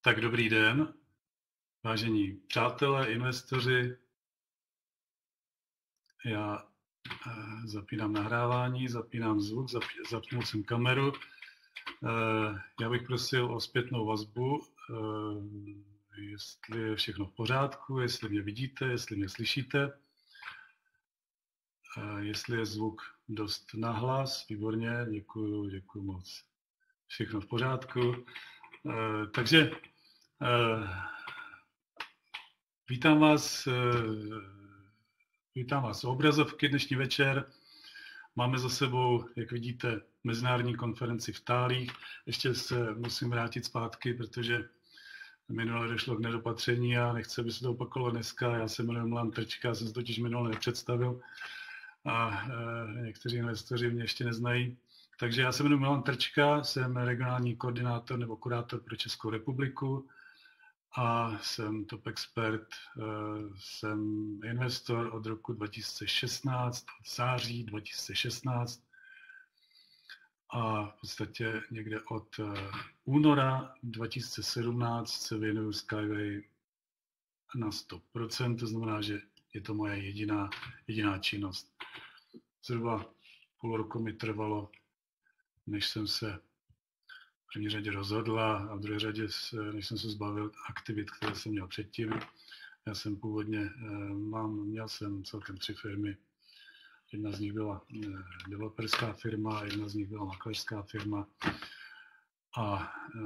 Tak dobrý den, vážení přátelé, investoři. Já eh, zapínám nahrávání, zapínám zvuk, zapnul jsem kameru. Eh, já bych prosil o zpětnou vazbu, eh, jestli je všechno v pořádku, jestli mě vidíte, jestli mě slyšíte. Jestli je zvuk dost nahlas, výborně, děkuji, děkuji moc. Všechno v pořádku. Takže Vítám vás, eh, vítám vás obrazovky dnešní večer. Máme za sebou, jak vidíte, mezinárodní konferenci v Tálích. Ještě se musím vrátit zpátky, protože minule došlo k nedopatření a nechci, aby se to opakovalo dneska. Já se jmenuji Milan Trčka, jsem se totiž minule nepředstavil a někteří investoři mě ještě neznají. Takže já se jmenuji Milan Trčka, jsem regionální koordinátor nebo kurátor pro Českou republiku a jsem top expert, eh, jsem investor od roku 2016, od září 2016 a v podstatě někde od eh, února 2017 se věnuju Skyway na 100%, to znamená, že je to moje jediná, jediná činnost. Zhruba půl roku mi trvalo, než jsem se první řadě rozhodla a v druhé řadě, než jsem se zbavil aktivit, které jsem měl předtím. Já jsem původně, eh, mám, měl jsem celkem tři firmy. Jedna z nich byla eh, developerská firma, jedna z nich byla makléřská firma a eh,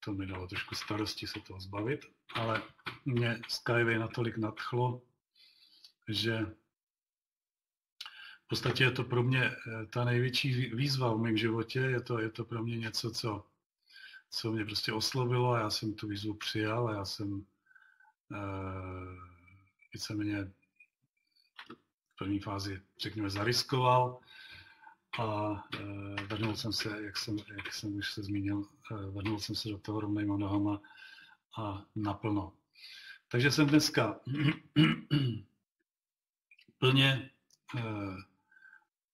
to mi dalo trošku starosti se toho zbavit, ale mě Skyway natolik nadchlo, že podstatě je to pro mě eh, ta největší výzva v mém životě. Je to, je to pro mě něco, co, co mě prostě oslovilo a já jsem tu výzvu přijal a já jsem uh, víceméně v první fázi, řekněme, zariskoval a uh, vrnul jsem se, jak jsem, jak jsem už se zmínil, uh, vrnul jsem se do toho rovnýma nohama a naplno. Takže jsem dneska plně uh,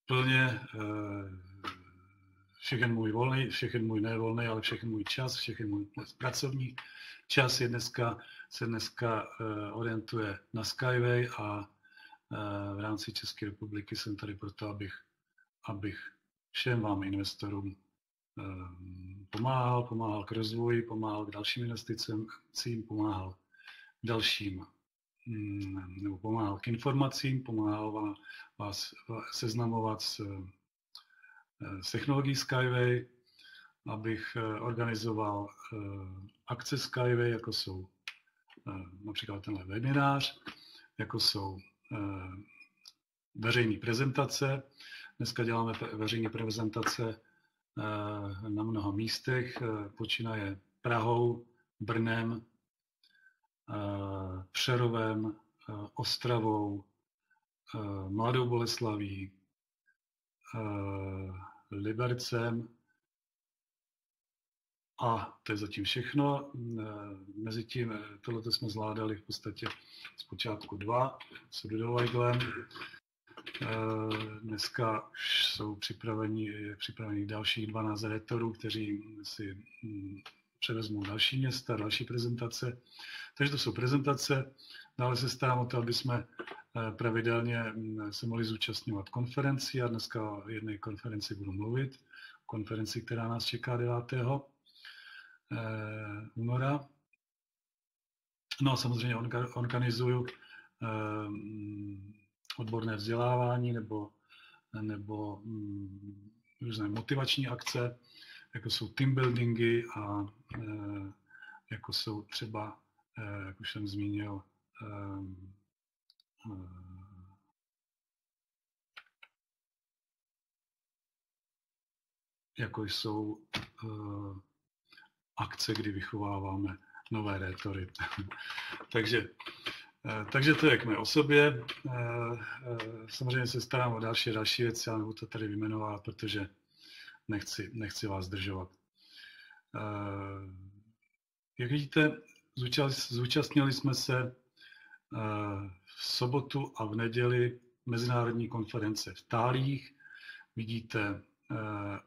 plně eh, všechen můj volný, všechen můj nevolný, ale všechen můj čas, všechen můj pracovní čas je dneska, se dneska eh, orientuje na Skyway a eh, v rámci České republiky jsem tady proto, abych, abych všem vám investorům pomáhal, pomáhal k rozvoji, pomáhal k dalším investicím, pomáhal dalším Mm, nebo pomáhal k informacím, pomáhal vás seznamovat s, eh, s technologií Skyway, abych eh, organizoval eh, akce Skyway, jako jsou například tenhle webinář, jako jsou veřejné prezentace. Dneska děláme veřejné prezentace na mnoha místech, počínaje Prahou, Brnem, Přerovem, Ostravou, Mladou Boleslaví, Libercem a to je zatím všechno. Mezitím tohle jsme zvládali v podstatě z počátku dva s Rudolajglem. Dneska už jsou připraveni, připraveni dalších 12 rektorů, kteří si převezmou další města, další prezentace. Takže to jsou prezentace. Dále se starám o to, aby jsme eh, pravidelně mm, se mohli zúčastňovat konferenci. Já dneska o jedné konferenci budu mluvit. Konferenci, která nás čeká 9. Eh, února. No a samozřejmě organizuju eh, mm, odborné vzdělávání nebo, nebo mm, různé motivační akce jako jsou team buildingy a e, jako jsou třeba, jak už jsem zmínil, jako jsou akce, kdy vychováváme nové rétory. takže, takže to je k mé osobě. Samozřejmě se starám o další další věci, ale to tady vyjmenovat, protože nechci, nechci vás zdržovat. Eh, jak vidíte, zúčastnili jsme se eh, v sobotu a v neděli mezinárodní konference v Tálích. Vidíte eh,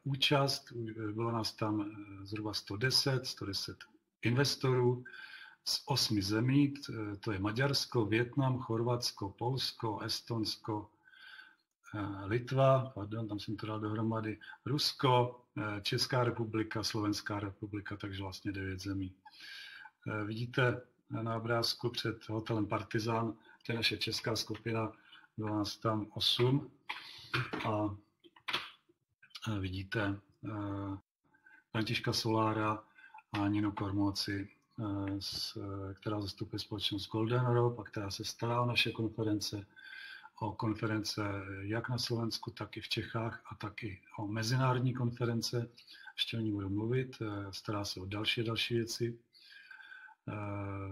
účast, bylo nás tam zhruba 110, 110 investorů z osmi zemí, to je Maďarsko, Větnam, Chorvatsko, Polsko, Estonsko, eh, Litva, pardon, tam jsem to dal dohromady, Rusko, eh, Česká republika, Slovenská republika, takže vlastně devět zemí. Eh, vidíte na obrázku před hotelem Partizan, to je naše česká skupina, bylo nás tam osm a vidíte Františka Solára a Nino Kormoci, která zastupuje společnost Golden Rope a která se stará o naše konference, o konference jak na Slovensku, tak i v Čechách a taky o mezinárodní konference. Ještě o ní budu mluvit. Stará se o další další věci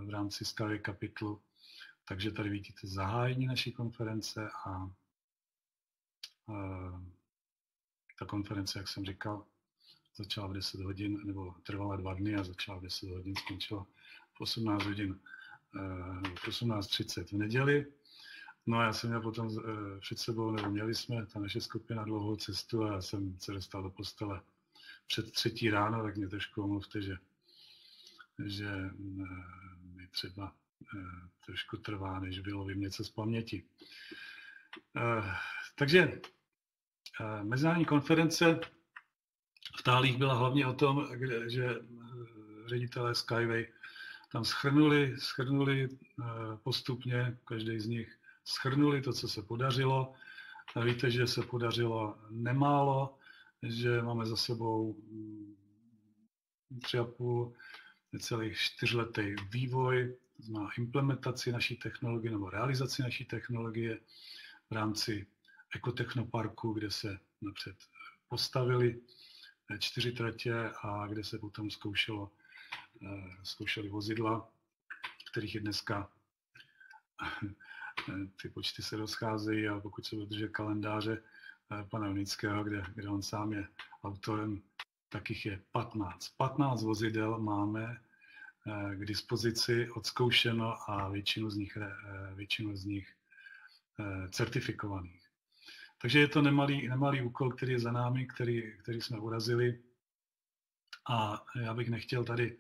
v rámci Skyway kapitlu. Takže tady vidíte zahájení naší konference a ta konference, jak jsem říkal, začala v 10 hodin, nebo trvala dva dny a začala v 10 hodin, skončila v 18 hodin, eh, v 18.30 v neděli. No a já jsem měl potom eh, před sebou, nebo měli jsme, ta naše skupina dlouhou cestu a já jsem se dostal do postele před třetí ráno, tak mě trošku omluvte, že, že eh, mi třeba trošku trvá, než vylovím něco z paměti. Takže mezinárodní konference v Tálích byla hlavně o tom, že eh, ředitelé Skyway tam schrnuli, schrnuli eh, postupně, každý z nich schrnuli to, co se podařilo. A víte, že se podařilo nemálo, že máme za sebou mm, tři a půl, celých čtyřletý vývoj, znamená implementaci naší technologie nebo realizaci naší technologie v rámci ekotechnoparku, kde se napřed postavili čtyři tratě a kde se potom zkoušelo, eh, zkoušeli vozidla, kterých je dneska ty počty se rozcházejí a pokud se dodrže kalendáře eh, pana Unického, kde, kde on sám je autorem, tak jich je 15. 15 vozidel máme eh, k dispozici, odzkoušeno a většinu z nich, většinu z nich certifikovaných. Takže je to nemalý, nemalý úkol, který je za námi, který, který jsme urazili. A já bych nechtěl tady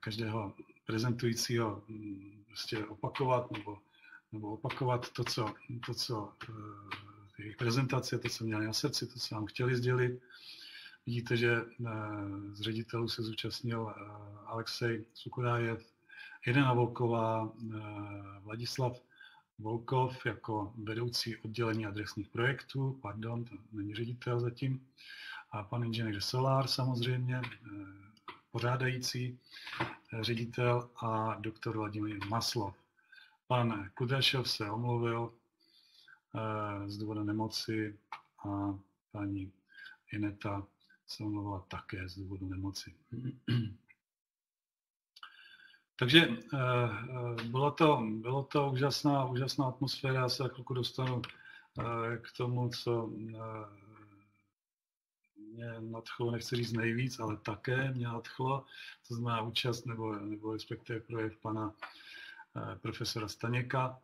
každého prezentujícího um, prostě opakovat nebo, nebo opakovat to, co, to, co jejich prezentace, to, co měli na srdci, to, co vám chtěli sdělit. Vidíte, že uh, z ředitelů se zúčastnil uh, Alexej Sukudájev, Jelena Volková, Vladislav Volkov jako vedoucí oddělení adresních projektů, pardon, to není ředitel zatím, a pan inženýr Solár samozřejmě, eh, pořádající eh, ředitel a doktor Vladimír Maslov. Pan Kudašov se omluvil eh, z důvodu nemoci a paní Ineta se omluvila také z důvodu nemoci. Takže eh, eh, bylo to, bylo to úžasná, úžasná atmosféra. Já se za chvilku dostanu eh, k tomu, co mě nadchlo, nechci říct nejvíc, ale také mě nadchlo, to znamená účast nebo, nebo respektive projev pana profesora Staněka.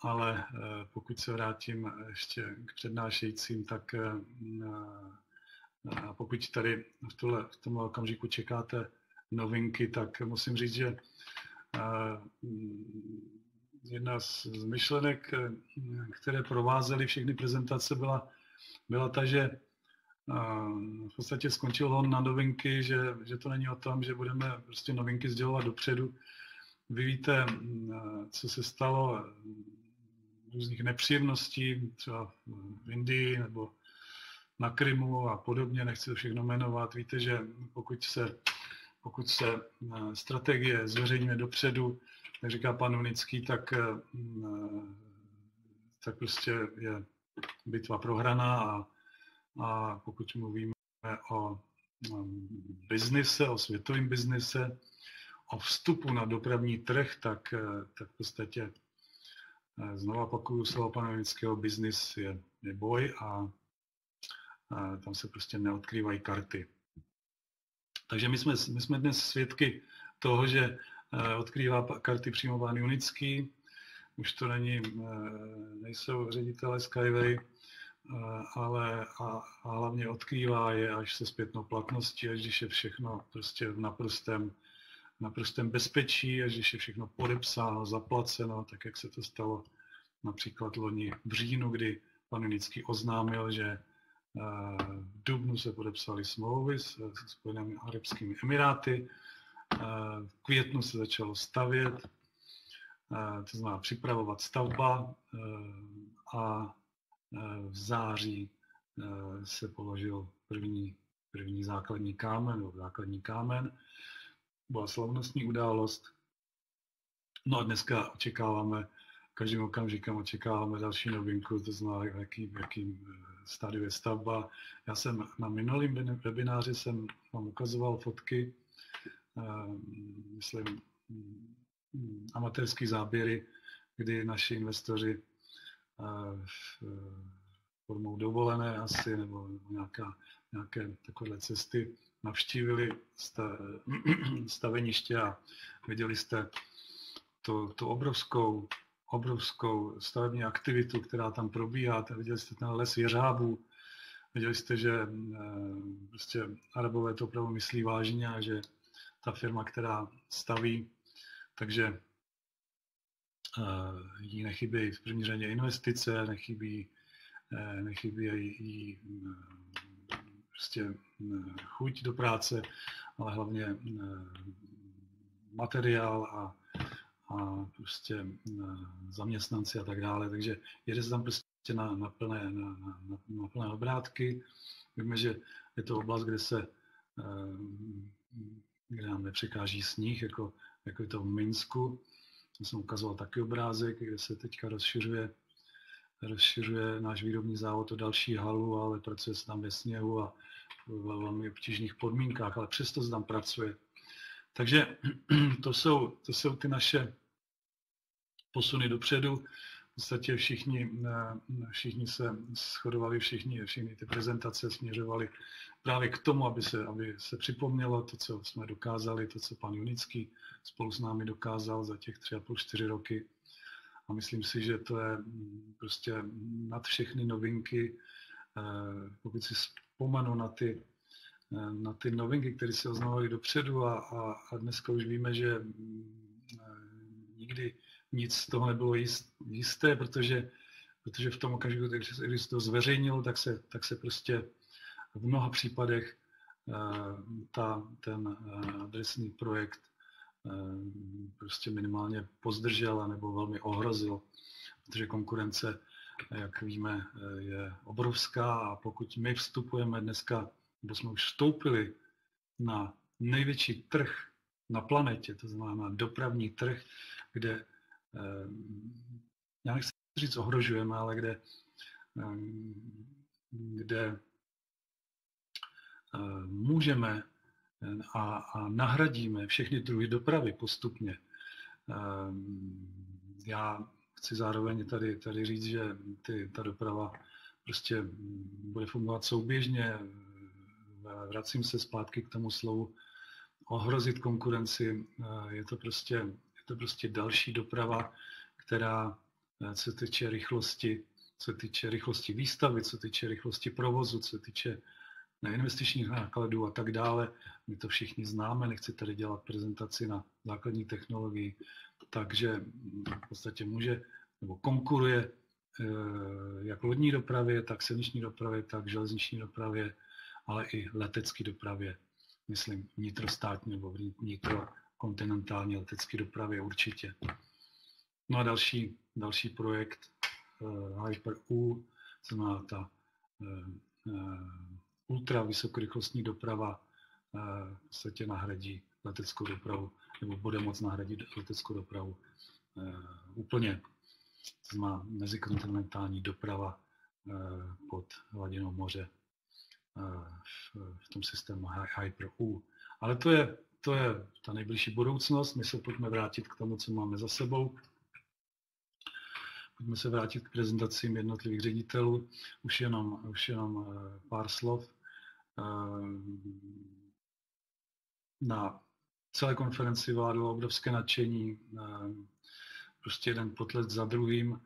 Ale pokud se vrátím ještě k přednášejícím, tak pokud tady v, tuhle, v tomhle okamžiku čekáte novinky, tak musím říct, že mm, jedna z myšlenek, které provázely všechny prezentace, byla, byla ta, že v podstatě skončil on na novinky, že, že to není o tom, že budeme prostě novinky sdělovat dopředu. Vy víte, co se stalo, různých nepříjemností, třeba v Indii nebo na Krymu a podobně, nechci to všechno jmenovat. Víte, že pokud se pokud se eh, strategie zveřejňuje dopředu, jak říká pan Unický, tak, eh, tak prostě je bitva prohraná a, a pokud mluvíme o biznise, o světovém biznise, o vstupu na dopravní trh, tak, eh, tak v podstatě znova opakuju slovo pana Unického, biznis je, je boj a tam se prostě neodkrývají karty. Takže my jsme, my jsme dnes svědky toho, že eh, odkrývá karty přímo pán Unický, už to není, eh, nejsou ředitele Skyway, ale a, a hlavně odkrývá je až se zpětnou platností, až když je všechno prostě v naprostém, naprostém bezpečí, až když je všechno podepsáno, zaplaceno, tak jak se to stalo například loni v říjnu, kdy pan Unický oznámil, že v Dubnu se podepsaly smlouvy s, Spojenými arabskými emiráty, v květnu se začalo stavět, to znamená připravovat stavba a v září se položil první, první základní kámen, nebo základní kámen. Byla slavnostní událost. No a dneska očekáváme, každým okamžikem očekáváme další novinku, to znamená, jaký, jaký stádiu je stavba. Já jsem na minulém webináři jsem vám ukazoval fotky, myslím, amatérský záběry, kdy naši investoři formou dovolené asi, nebo nějaká, nějaké takové cesty navštívili staveniště a viděli jste tu, tu obrovskou, obrovskou stavební aktivitu, která tam probíhá. Viděli jste ten les jeřábů, viděli jste, že e, prostě Arabové to opravdu myslí vážně a že ta firma, která staví, takže Eh, jí nechybí v první řadě investice, nechybí, eh, nechybí jí eh, prostě chuť do práce, ale hlavně materiál a, a prostě zaměstnanci a tak dále. Takže jede se tam prostě na, na, plné, na, na, na plné obrátky. Víme, že je to oblast, kde se kde nám nepřekáží sníh, jako, jako je to v Minsku. Já jsem ukazoval taky obrázek, kde se teďka rozšiřuje, rozšiřuje náš výrobní závod o další halu, ale pracuje se tam ve sněhu a v velmi obtížných podmínkách, ale přesto se tam pracuje. Takže to jsou, to jsou ty naše posuny dopředu v podstatě všichni, eh, všichni se shodovali, všichni, všichni ty prezentace směřovaly právě k tomu, aby se, aby se připomnělo to, co jsme dokázali, to, co pan Junický spolu s námi dokázal za těch tři a půl, čtyři roky. A myslím si, že to je mm, prostě nad všechny novinky, eh, pokud si vzpomenu na ty, eh, na ty novinky, které se oznamovaly dopředu a, a, a dneska už víme, že mm, nikdy nic z toho nebylo jisté, protože, protože v tom okamžiku, když se to zveřejnilo, tak se, tak se prostě v mnoha případech eh, ta, ten eh, adresný projekt eh, prostě minimálně pozdržel nebo velmi ohrozil, protože konkurence, jak víme, je obrovská a pokud my vstupujeme dneska, nebo jsme už vstoupili na největší trh na planetě, to znamená dopravní trh, kde já nechci říct ohrožujeme, ale kde, eh, kde eh, můžeme a, a nahradíme všechny druhy dopravy postupně. Já chci zároveň tady, tady říct, že ty, ta doprava prostě bude fungovat souběžně. Vracím se zpátky k tomu slovu ohrozit konkurenci. Je to prostě to prostě další doprava, která eh, se týče rychlosti, co týče rychlosti výstavy, co týče rychlosti provozu, co týče eh, investičních nákladů a tak dále. My to všichni známe, nechci tady dělat prezentaci na základní technologii, takže mm, v podstatě může nebo konkuruje eh, jak lodní dopravě, tak silniční dopravě, tak železniční dopravě, ale i letecké dopravě, myslím vnitrostátní nebo vnitro kontinentální letecké dopravě určitě. No a další, další projekt uh, Hyper-U, znamená ta uh, ultra vysokorychlostní doprava uh, podstatě nahradí leteckou dopravu, nebo bude moc nahradit leteckou dopravu uh, úplně. To znamená mezikontinentální doprava uh, pod hladinou moře uh, v, v tom systému Hyper-U. Ale to je to je ta nejbližší budoucnost. My se pojďme vrátit k tomu, co máme za sebou. Pojďme se vrátit k prezentacím jednotlivých ředitelů. Už jenom, už jenom eh, pár slov. Eh, na celé konferenci vládlo obrovské nadšení, eh, prostě jeden potlet za druhým.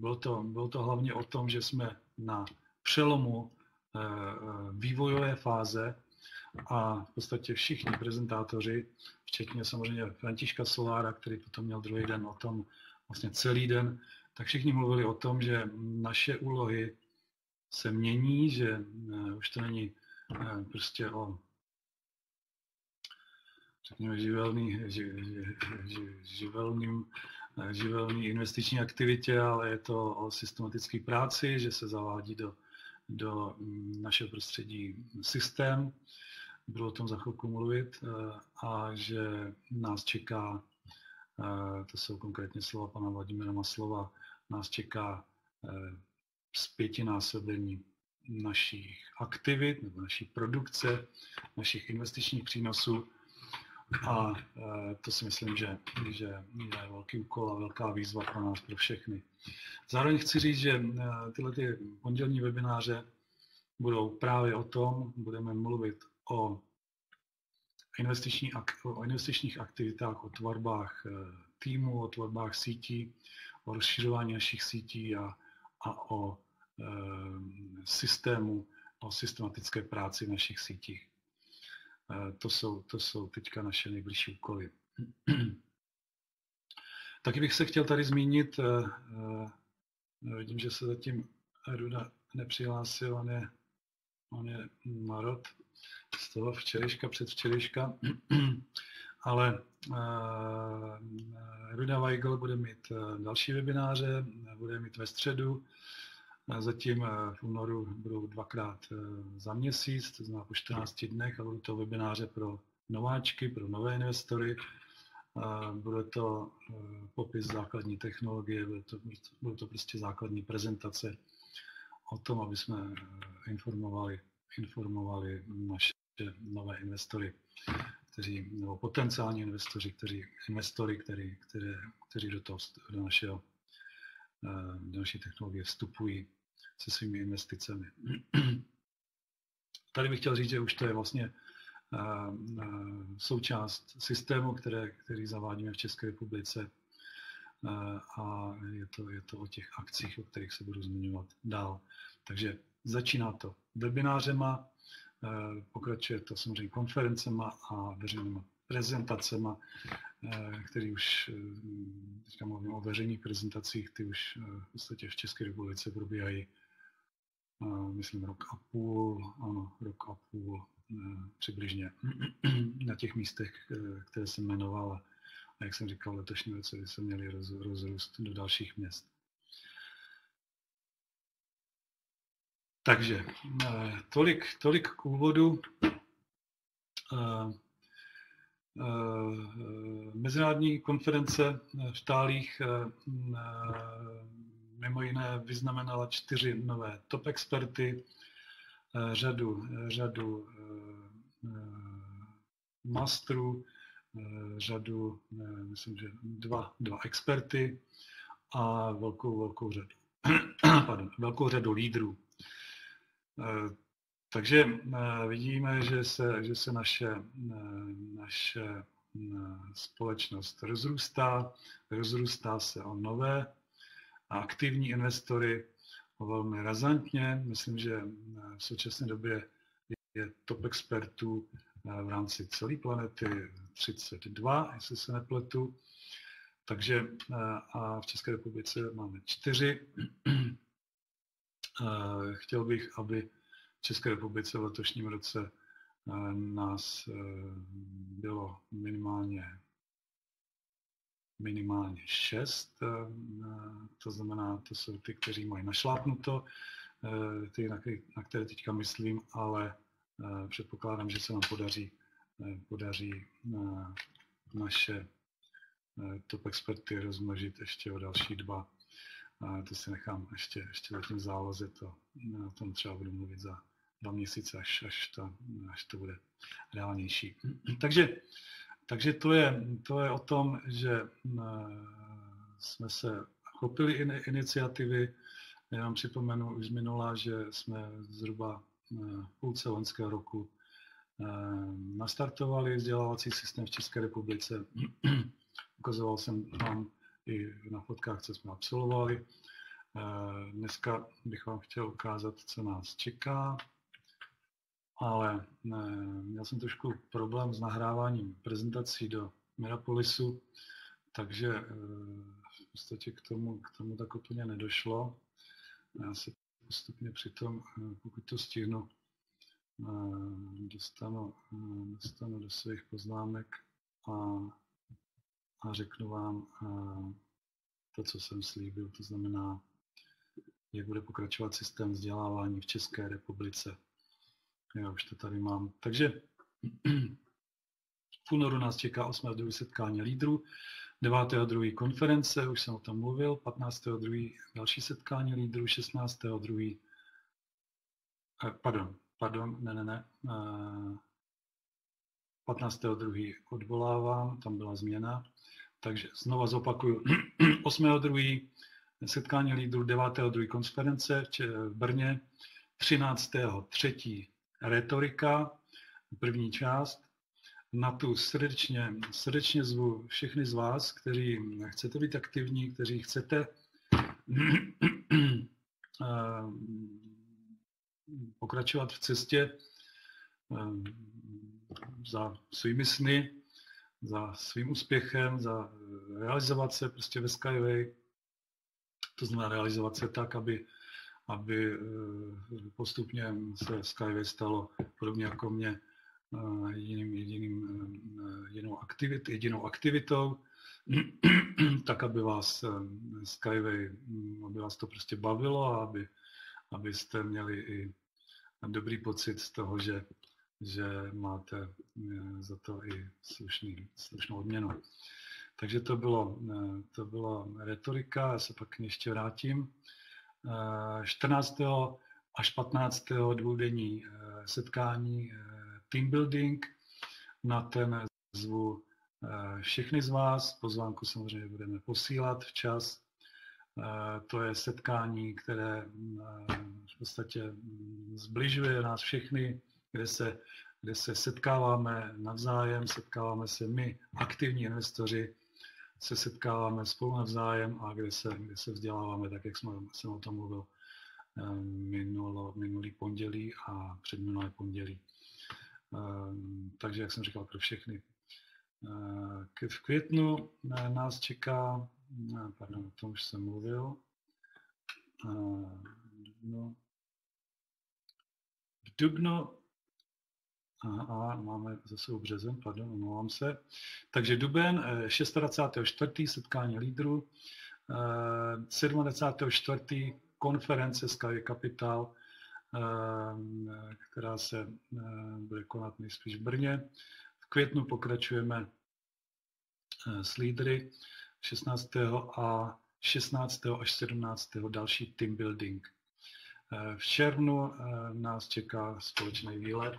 bylo to, bylo to hlavně o tom, že jsme na přelomu vývojové fáze a v podstatě všichni prezentátoři, včetně samozřejmě Františka Solára, který potom měl druhý den o tom vlastně celý den, tak všichni mluvili o tom, že naše úlohy se mění, že už to není prostě o řekněme, živelný, ži, živelným, živelný investiční aktivitě, ale je to o systematické práci, že se zavádí do, do našeho prostředí systém, bylo o tom za chvilku mluvit, a že nás čeká, to jsou konkrétně slova pana Vladimira Maslova, nás čeká zpětinásobení našich aktivit nebo naší produkce, našich investičních přínosů a to si myslím, že, že je velký úkol a velká výzva pro nás, pro všechny. Zároveň chci říct, že tyhle ty pondělní webináře budou právě o tom, budeme mluvit o, investiční, o investičních aktivitách, o tvorbách e, týmu, o tvorbách sítí, o rozšiřování našich sítí a, a o e, systému, o systematické práci v našich sítích. To jsou, to jsou teďka naše nejbližší úkoly. Taky bych se chtěl tady zmínit, eh, eh, vidím, že se zatím Ruda nepřihlásil, on je, on je narod z toho včerejška, před včerejška, ale eh, Ruda Weigl bude mít další webináře, bude mít ve středu, Zatím eh, v únoru budou dvakrát eh, za měsíc, to znamená po 14 dnech a budou to webináře pro nováčky, pro nové investory. Bude to eh, popis základní technologie, bude to, bude to prostě základní prezentace o tom, aby jsme informovali, informovali naše nové investory, kteří, nebo potenciální investoři, kteří, investory, kteří, které, kteří do, toho, do, našeho, do naší technologie vstupují se svými investicemi. Tady bych chtěl říct, že už to je vlastně eh, eh, součást systému, které, který zavádíme v České republice eh, a je to, je to o těch akcích, o kterých se budu zmiňovat dál. Takže začíná to webinářema, pokračuje to samozřejmě konferencema a veřejnými prezentacema, který už, teďka mluvím o veřejných prezentacích, ty už v podstatě v České republice probíhají myslím rok a půl, ano, rok a půl eh, přibližně na těch místech, eh, které jsem jmenoval a jak jsem říkal, letošní roce by se měli roz, rozrůst do dalších měst. Takže eh, tolik, tolik k úvodu. Mezinárodní konference v Tálích mimo jiné vyznamenala čtyři nové top experty, eh, řadu, eh, řadu eh, masterů, řadu, myslím, že dva, dva experty a velkou, velkou řadu, pardon, velkou řadu lídrů. Takže vidíme, že se, že se naše, naše společnost rozrůstá, rozrůstá se o nové a aktivní investory velmi razantně. Myslím, že v současné době je top expertů eh, v rámci celé planety 32, jestli se nepletu. Takže eh, a v České republice máme čtyři. Eh, chtěl bych, aby v České republice v letošním roce nás bylo minimálně minimálně šest, eh, to znamená, to jsou ty, kteří mají našlápnuto, eh, ty, na které teďka myslím, ale eh, předpokládám, že se nám podaří, podaří naše top experty rozmnožit ještě o další dva. To si nechám ještě, ještě zatím záloze, to, o tom třeba budu mluvit za dva měsíce, až, až, to, až to bude reálnější. Takže takže to je, to je o tom, že eh, jsme se chopili iniciativy. Já vám připomenu už minula, že jsme zhruba eh, půlce loňského roku eh, nastartovali vzdělávací systém v České republice. Ukazoval jsem vám, i na fotkách, co jsme absolvovali. Dneska bych vám chtěl ukázat, co nás čeká, ale měl jsem trošku problém s nahráváním prezentací do Mirapolisu, takže v podstatě k tomu, k tomu tak úplně nedošlo. Já se postupně přitom, pokud to stihnu, dostanu, dostanu do svých poznámek a, a řeknu vám to, co jsem slíbil, to znamená, jak bude pokračovat systém vzdělávání v České republice. Já už to tady mám. Takže v únoru nás čeká 8. druhý setkání lídrů, 9. druhý konference, už jsem o tom mluvil, 15. druhý další setkání lídrů, 16. druhý, eh, pardon, pardon, ne, ne, ne, 15. Eh, druhý odvolávám, tam byla změna, takže znova zopakuju, 8. druhý setkání lídrů 9. druhý konference v Brně, 13. třetí retorika, první část. Na tu srdečně, srdečně zvu všechny z vás, kteří chcete být aktivní, kteří chcete eh, pokračovat v cestě eh, za svými sny, za svým úspěchem, za realizovat se prostě ve Skyway, to znamená realizovat se tak, aby aby eh, postupně se Skyway stalo podobně jako mě eh, jediným, jediným, eh, jedinou, aktivit, jedinou aktivitou, tak aby vás Skyway, hm, aby vás to prostě bavilo a aby, abyste měli i dobrý pocit z toho, že, že máte za to i slušný, slušnou odměnu. Takže to bylo, to byla retorika, já se pak ještě vrátím. 14. až 15. dvoudenní eh, setkání eh, team building. Na ten zvu eh, všechny z vás. Pozvánku samozřejmě budeme posílat včas. To je setkání, které v podstatě mm, zbližuje nás všechny, kde se, kde se setkáváme navzájem, setkáváme se my, aktivní investoři, se setkáváme spolu navzájem a kde se, kde se vzděláváme, tak jak jsme, jsem o tom mluvil eh, minulo, minulý pondělí a předminulé pondělí. Eh, takže, jak jsem říkal, pro všechny. Eh, v květnu nás čeká, pardon, o tom už jsem mluvil, no, v dubnu a máme zase březen, pardon, omlouvám se. Takže duben, 26. Eh, setkání lídrů, 27. Eh, konference Sky Capital, eh, která se bude konat nejspíš v Brně. V květnu pokračujeme s lídry 16. a 16. až 17. další team building. V červnu nás čeká společný výlet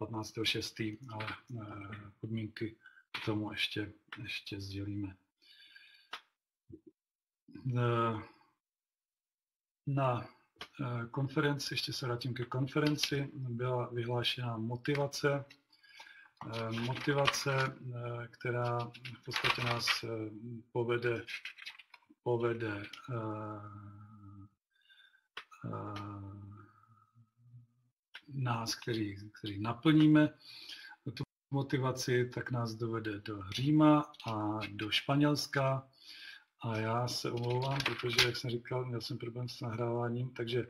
15.6., ale eh, podmínky k tomu ještě, ještě sdělíme. Eh, na eh, konferenci, ještě se vrátím ke konferenci, byla vyhlášena motivace, motivace, která v podstatě nás povede, povede nás, kteří, kteří naplníme tu motivaci, tak nás dovede do Říma a do Španělska. A já se omlouvám, protože, jak jsem říkal, měl jsem problém s nahráváním, takže,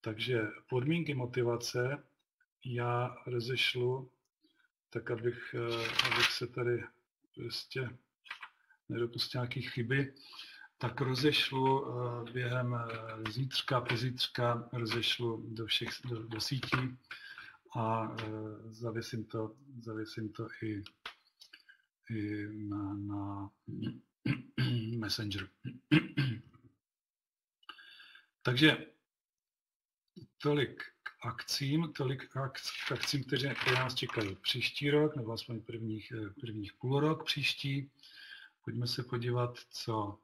takže podmínky motivace já rozešlu, tak abych, eh, abych se tady prostě nedopustil nějaké chyby tak rozešlu eh, během eh, zítřka, pozítřka rozešlu do všech do, do sítí a eh, zavěsím to, zavěsím to i, i na, na Messenger. Takže tolik k akcím, tolik k akcím, které, nás čekají příští rok, nebo aspoň prvních, prvních půl rok příští. Pojďme se podívat, co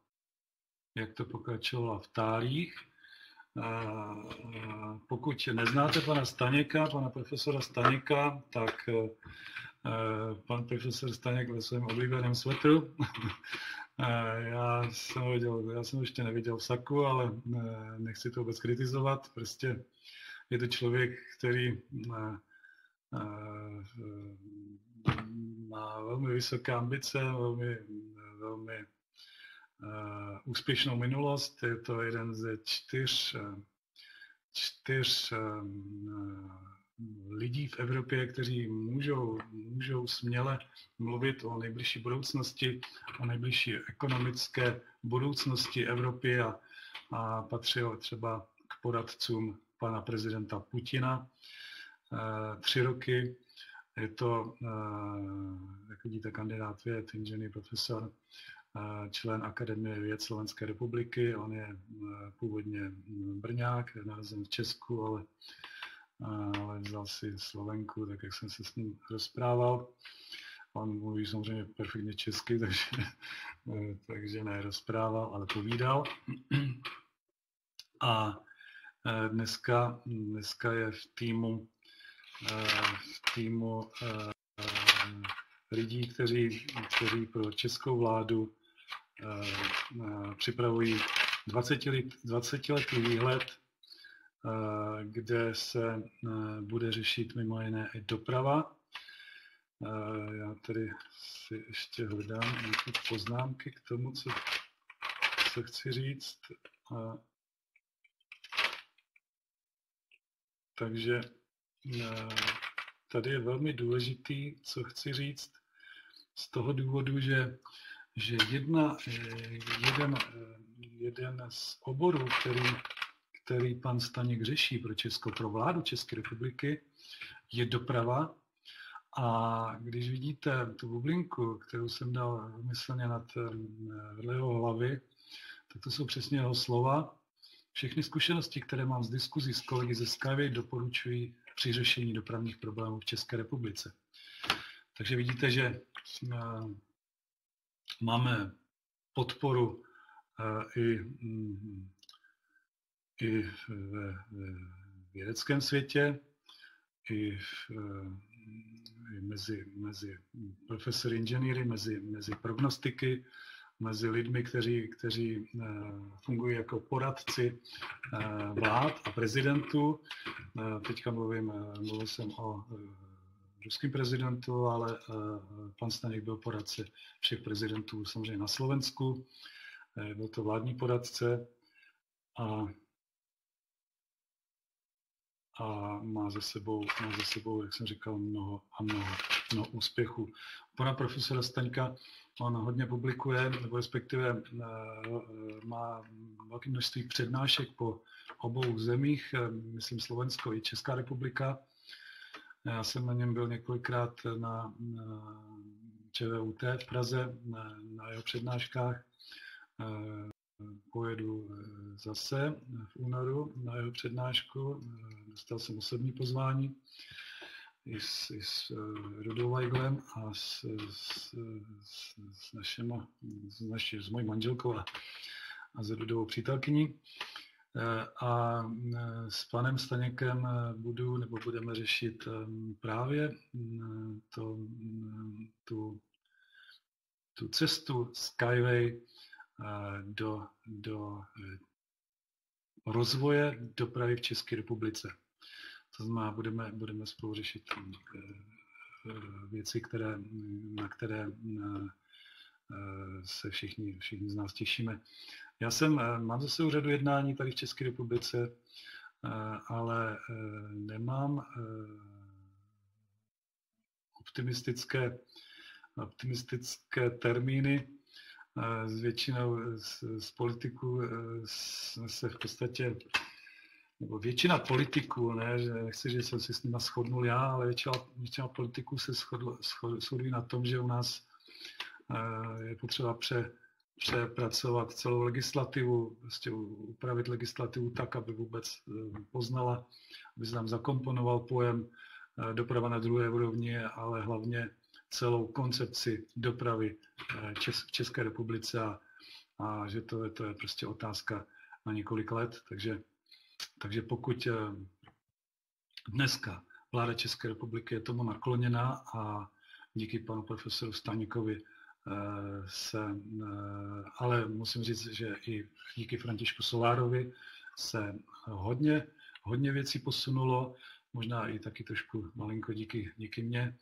jak to pokračovalo v Tálích. pokud neznáte pana Staněka, pana profesora Staněka, tak pan profesor Staněk ve svém oblíbeném svetru. já jsem ho viděl, já jsem ještě neviděl v saku, ale nechci to vůbec kritizovat. Prostě je to člověk, který má velmi vysoké ambice, velmi, velmi úspěšnou minulost. Je to jeden ze čtyř, čtyř um, lidí v Evropě, kteří můžou, můžou směle mluvit o nejbližší budoucnosti, o nejbližší ekonomické budoucnosti Evropy a, a patřil třeba k poradcům pana prezidenta Putina tři roky je to, eh, jak vidíte, kandidát věd, inženýr, profesor, eh, člen Akademie věd Slovenské republiky. On je eh, původně Brňák, je narozen v Česku, ale, ale vzal si Slovenku, tak jak jsem se s ním rozprával. On mluví samozřejmě perfektně česky, takže, takže ne rozprával, ale povídal. A dneska, dneska je v týmu v týmu eh, lidí, kteří, kteří pro českou vládu eh, eh, připravují 20, let, 20 letý výhled, kde se bude řešit mimo jiné i doprava. Já tady si ještě hledám nějaké poznámky k tomu, co, co chci říct. Takže Eh, tady je velmi důležitý, co chci říct, z toho důvodu, že, že jedna, eh, jeden, eh, jeden z oborů, který, který pan Staněk řeší pro Česko, pro vládu České republiky, je doprava. A když vidíte tu bublinku, kterou jsem dal vymyslně nad vedle jeho hlavy, tak to jsou přesně jeho slova. Všechny zkušenosti, které mám z diskuzí s kolegy ze Skyway, doporučuji při řešení dopravních problémů v České republice. Takže vidíte, že eh, máme podporu eh, i, mm, i ve vědeckém světě, i, v, eh, i mezi, mezi profesory inženýry, mezi, mezi prognostiky, mezi lidmi, kteří, kteří eh, fungují jako poradci vlád a prezidentů. Teďka mluvím, mluvil jsem o ruském prezidentu, ale pan Staněk byl poradce všech prezidentů samozřejmě na Slovensku. Byl to vládní poradce a a má za sebou, má za sebou, jak jsem říkal, mnoho a mnoho, mnoho úspěchů. Pana profesora Staňka, on hodně publikuje, nebo respektive eh, má velké množství přednášek po obou zemích, eh, myslím Slovensko i Česká republika. Já jsem na něm byl několikrát na, na ČVUT v Praze, na, na jeho přednáškách. Eh, pojedu eh, zase v únoru na jeho přednášku. Eh, dostal jsem osobní pozvání i s, i s Rudou Weiglem a s, s, s, s, našima, s, naši, s mojí manželkou a, a s Rudovou přítelkyní. A s panem Staněkem budu, nebo budeme řešit právě to, tu, tu cestu Skyway do, do eh, rozvoje dopravy v České republice. To znamená, budeme, budeme spolu řešit eh, eh, věci, které, na které se všichni, všichni z nás těšíme. Já jsem, mám zase řadu jednání tady v České republice, ale nemám optimistické, optimistické termíny, s většinou z, z politiků jsme se v podstatě, nebo většina politiků, ne, že nechci, že jsem si s nimi shodnul já, ale většina, většina politiků se shodl, shodují na tom, že u nás je potřeba pře, přepracovat celou legislativu, prostě upravit legislativu tak, aby vůbec e, poznala, aby se nám zakomponoval pojem doprava na druhé úrovni, ale hlavně celou koncepci dopravy eh, v České republice a, a že to je, to je prostě otázka na několik let. Takže Takže pokud dneska vláda České republiky je tomu nakloněna a díky panu profesoru Staníkovi se, ale musím říct, že i díky Františku Solárovi se hodně, hodně věcí posunulo, možná i taky trošku malinko díky, díky mně,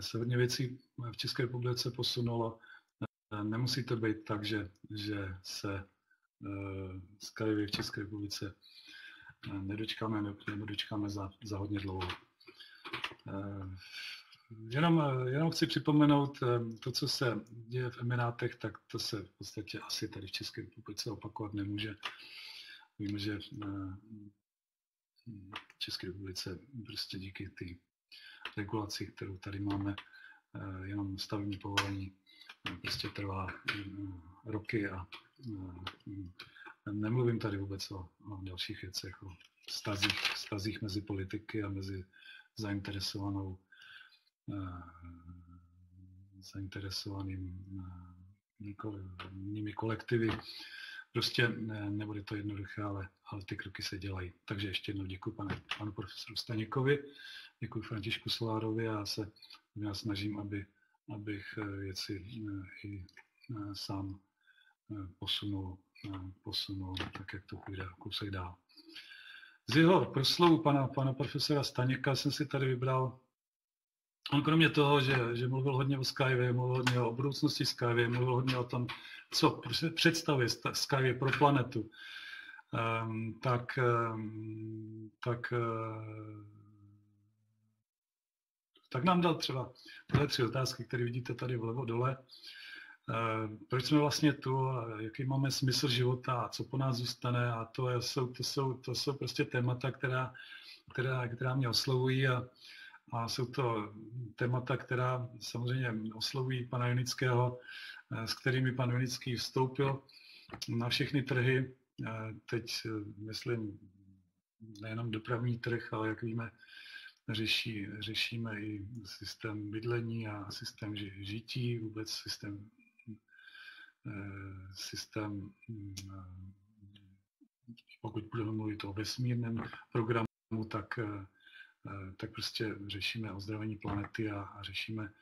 se hodně věcí v České republice posunulo. Nemusí to být tak, že, že se Skyway v České republice nedočkáme, nedočkáme za, za hodně dlouho. Jenom, jenom chci připomenout to, co se děje v Emirátech, tak to se v podstatě asi tady v České republice opakovat nemůže. Víme, že v České republice prostě díky té regulaci, kterou tady máme, jenom stavební povolení prostě trvá roky a nemluvím tady vůbec o, o dalších věcech, o stazích, stazích mezi politiky a mezi zainteresovanou zainteresovaným nimi kolektivy. Prostě ne, nebude to jednoduché, ale, ale ty kroky se dělají. Takže ještě jednou děkuji pane, panu profesoru Staněkovi, děkuji Františku Solárovi a já se já snažím, aby, abych věci i sám posunul, posunul tak, jak to půjde kousek dál. Z jeho proslovu pana, pana profesora Staněka jsem si tady vybral On kromě toho, že, že mluvil hodně o Skyway, mluvil hodně o budoucnosti Skyway, mluvil hodně o tom, co představuje Skyway pro planetu, um, tak, um, tak, uh, tak nám dal třeba tyhle tři otázky, které vidíte tady vlevo dole. Proč jsme vlastně tu, jaký máme smysl života a co po nás zůstane a to jsou, to jsou, to jsou prostě témata, která, která, která mě oslovují a a jsou to témata, která samozřejmě oslovují pana Junického, eh, s kterými pan Junický vstoupil na všechny trhy. Eh, teď eh, myslím nejenom dopravní trh, ale jak víme, řeší, řešíme i systém bydlení a systém žití, vůbec systém, systém pokud budeme mluvit o vesmírném programu, tak tak prostě řešíme ozdravení planety a, a řešíme,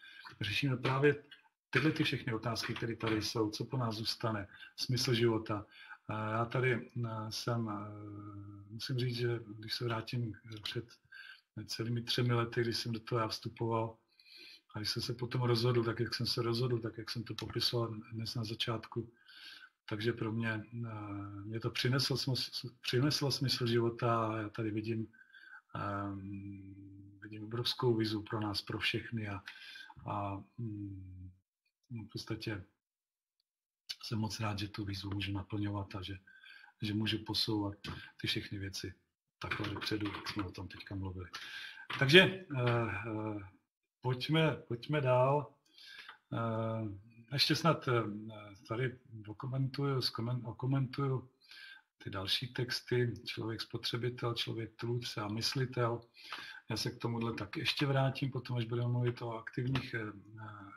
řešíme právě tyhle ty všechny otázky, které tady jsou, co po nás zůstane, smysl života. Eh, já tady eh, jsem, musím říct, že když se vrátím před celými třemi lety, když jsem do toho já vstupoval, a když jsem se potom rozhodl, tak jak jsem se rozhodl, tak jak jsem to popisoval dnes na začátku, takže pro mě, mě to přineslo, přineslo smysl života a já tady vidím vidím obrovskou vizu pro nás, pro všechny a, a um, v podstatě jsem moc rád, že tu výzvu můžu naplňovat a že, že můžu posouvat ty všechny věci takhle dopředu, jak jsme o tom teďka mluvili. Takže uh, uh, pojďme, pojďme dál. Uh, ještě snad uh, tady dokumentuju, okomentuju ty další texty, člověk spotřebitel, člověk tvůrce a myslitel. Já se k tomuhle tak ještě vrátím, potom až budeme mluvit o aktivních eh,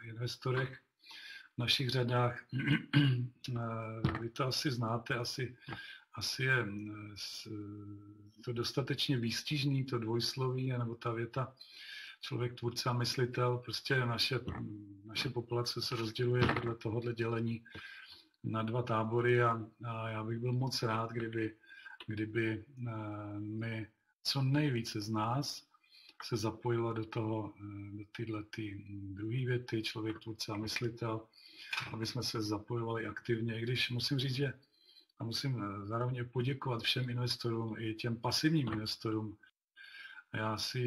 investorech v našich řadách. Eh, vy to asi znáte, asi, asi je eh, to dostatečně výstižný, to dvojsloví, nebo ta věta člověk, tvůrce a myslitel. Prostě naše, naše populace se rozděluje podle tohohle dělení na dva tábory a, a já bych byl moc rád, kdyby, kdyby eh, my co nejvíce z nás se zapojilo do toho, eh, do tyhle ty druhé věty, člověk, tvůrce a myslitel, aby jsme se zapojovali aktivně, i když musím říct, že a musím eh, zároveň poděkovat všem investorům, i těm pasivním investorům. Já si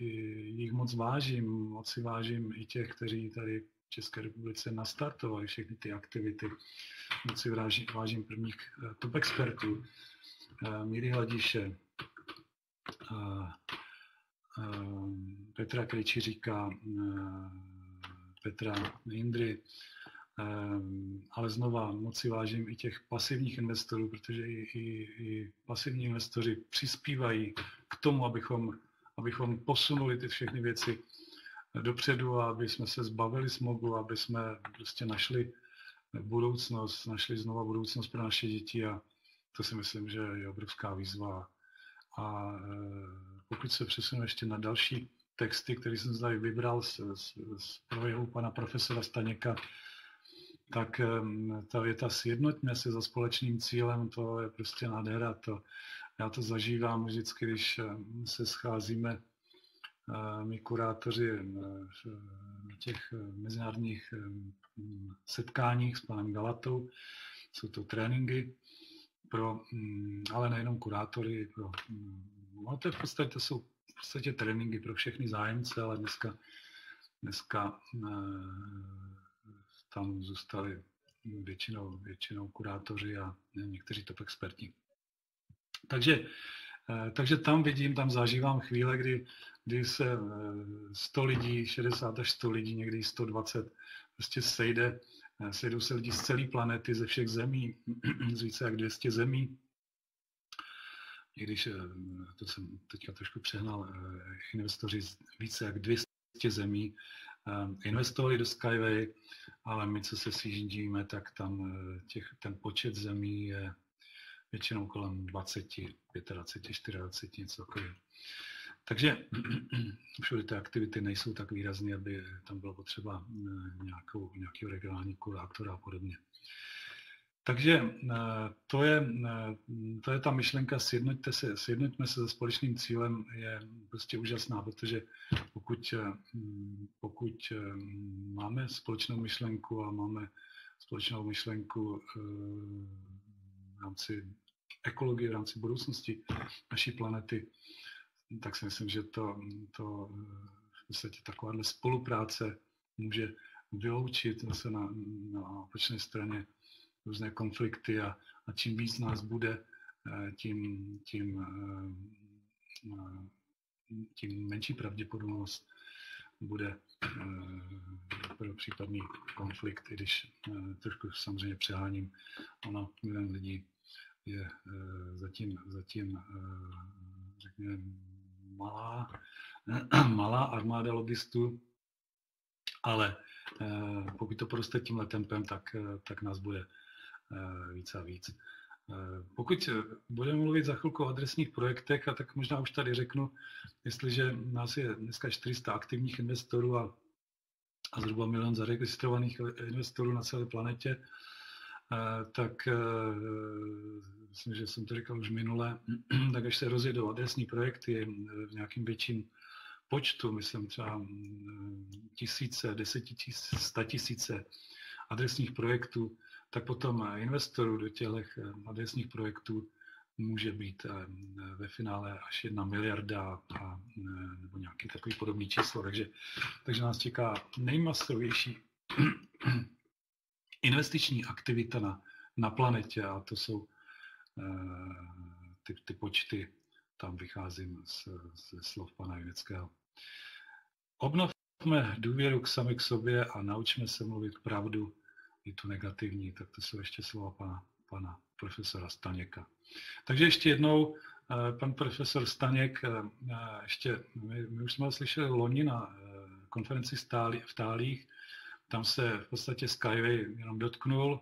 jich moc vážím, moc si vážím i těch, kteří tady České republice nastartovaly všechny ty aktivity. Moc si vážím, vážím prvních eh, top expertů, eh, Míry Hladiše, eh, Petra Krejčiříka, Petra Indry, ale znova moc si vážím i těch pasivních investorů, protože i, i, i pasivní investoři přispívají k tomu, abychom, abychom posunuli ty všechny věci dopředu a aby jsme se zbavili smogu, aby jsme prostě našli budoucnost, našli znova budoucnost pro naše děti a to si myslím, že je obrovská výzva a pokud se přesunu ještě na další texty, které jsem tady vybral z, z, z projevu pana profesora Staněka, tak ta věta sjednoťme se za společným cílem, to je prostě nádhera. To, já to zažívám vždycky, když se scházíme my kurátoři na těch mezinárodních setkáních s panem Galatou. Jsou to tréninky pro, mm, ale nejenom kurátory, pro, no to v podstatě, to jsou v podstatě tréninky pro všechny zájemce, ale dneska, dneska tam zůstali většinou, většinou kurátoři a někteří top experti. Takže, eh, takže tam vidím, tam zažívám chvíle, kdy, kdy se 100 eh, lidí, 60 až 100 lidí, někdy 120 prostě sejde, eh, sejdou se lidi z celé planety, ze všech zemí, z více jak 200 zemí. I když, to jsem teďka trošku přehnal, investoři z více jak 200 zemí investovali do Skyway, ale my, co se sjíždíme, tak tam těch, ten počet zemí je většinou kolem 20, 25, 24, něco takového. Takže všude ty aktivity nejsou tak výrazné, aby tam bylo potřeba eh, nějakou, nějakého regionální kurátora a podobně. Takže eh, to je, eh, to je ta myšlenka, sjednoťte se, sjednoťme se se společným cílem, je prostě úžasná, protože pokud, pokud máme společnou myšlenku a máme společnou myšlenku v rámci ekologie, v rámci budoucnosti naší planety, tak si myslím, že to, to v podstatě takováhle spolupráce může vyloučit zase na, na opačné straně různé konflikty a, a čím víc nás bude, eh, tím, tím, eh, tím menší pravděpodobnost bude eh, pro případný konflikt, i když trošku samozřejmě přeháním. Ono milion lidí je zatím, zatím řekněme, malá, malá armáda lobbystů, ale pokud to poroste tímhle tempem, tak, tak nás bude Eh, víc a víc. Eh, pokud budeme mluvit za chvilku o adresních projektech, a tak možná už tady řeknu, jestliže nás je dneska 400 aktivních investorů a, a zhruba milion zaregistrovaných investorů na celé planetě, eh, tak myslím, že jsem to říkal už minule, tak až se rozjedou adresní projekty v nějakým větším počtu, myslím třeba mm, tisíce, desetitisíce, sta tisíce adresních projektů, tak potom investorů do těch eh, adresních projektů může být eh, ve finále až jedna miliarda a, eh, nebo nějaký takový podobný číslo. Takže, takže nás čeká nejmasovější investiční aktivita na, na planetě a to jsou ty, ty počty, tam vycházím z, ze slov pana Juneckého. Obnovme důvěru k sami k sobě a naučme se mluvit pravdu i tu negativní, tak to jsou ještě slova pana, pana profesora Staněka. Takže ještě jednou, eh, pan profesor Staněk, eh, ještě, my, my už jsme ho slyšeli loni na eh, konferenci v Tálích, tam se v podstatě Skyway jenom dotknul,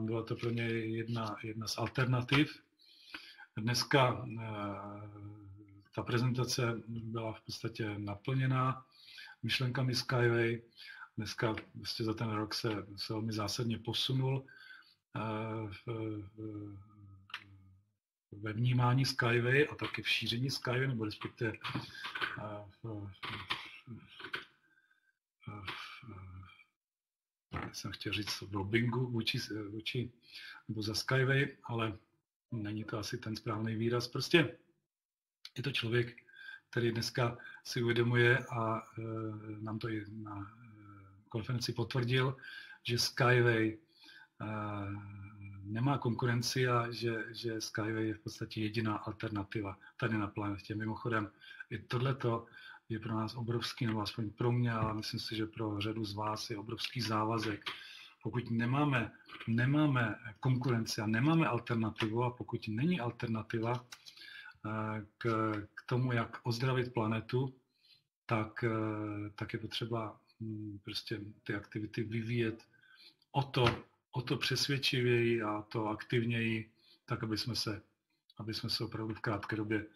byla to pro něj jedna, jedna z alternativ. Dneska ta prezentace byla v podstatě naplněná myšlenkami Skyway. Dneska vlastně za ten rok se, se velmi zásadně posunul eh, ve vnímání Skyway a taky v šíření Skyway, nebo respektive eh, v, v, jsem chtěl říct v lobbingu vůči, vůči, nebo za Skyway, ale není to asi ten správný výraz. Prostě je to člověk, který dneska si uvědomuje a e, nám to i na konferenci potvrdil, že Skyway eh, nemá konkurenci a že, že Skyway je v podstatě jediná alternativa tady na planetě. Mimochodem, i tohleto je pro nás obrovský, nebo aspoň pro mě, ale myslím si, že pro řadu z vás je obrovský závazek. Pokud nemáme, nemáme konkurenci a nemáme alternativu a pokud není alternativa eh, k, k tomu, jak ozdravit planetu, tak, eh, tak je potřeba Mm, prostě ty aktivity vyvíjet o to, o to přesvědčivěji a to aktivněji, tak aby jsme se, aby jsme se opravdu v krátké době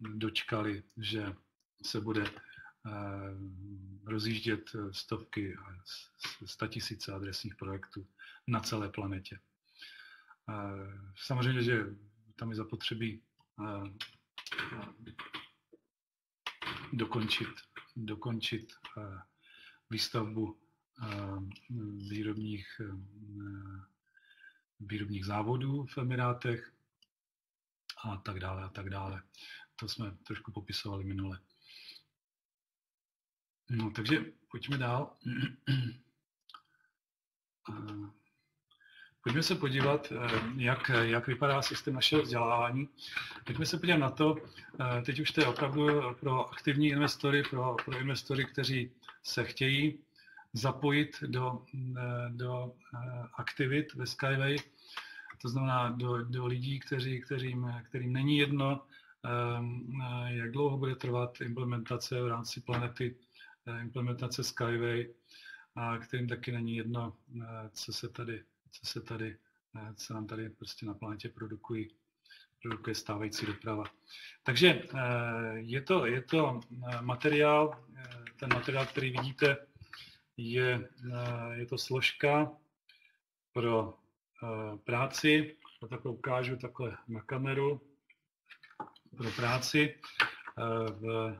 dočkali, že se bude rozjíždět stovky, statisíce adresních projektů na celé planetě. Samozřejmě, že tam je zapotřebí dokončit, dokončit výstavbu výrobních, výrobních závodů v Emirátech a tak dále a tak dále. To jsme trošku popisovali minule. No, takže pojďme dál. Pojďme se podívat, jak, jak vypadá systém našeho vzdělávání. Pojďme se podívat na to, teď už to je opravdu pro aktivní investory, pro, pro investory, kteří se chtějí zapojit do, do aktivit ve Skyway, to znamená do, do lidí, kteří, kterým, kterým není jedno, jak dlouho bude trvat implementace v rámci planety, implementace Skyway, a kterým taky není jedno, co se tady co se tady, eh, co nám tady prostě na planetě produkují, produkuje stávající doprava. Takže eh, je to, je to materiál, ten materiál, který vidíte, je, je to složka pro práci. To takhle ukážu takhle na kameru. Pro práci v,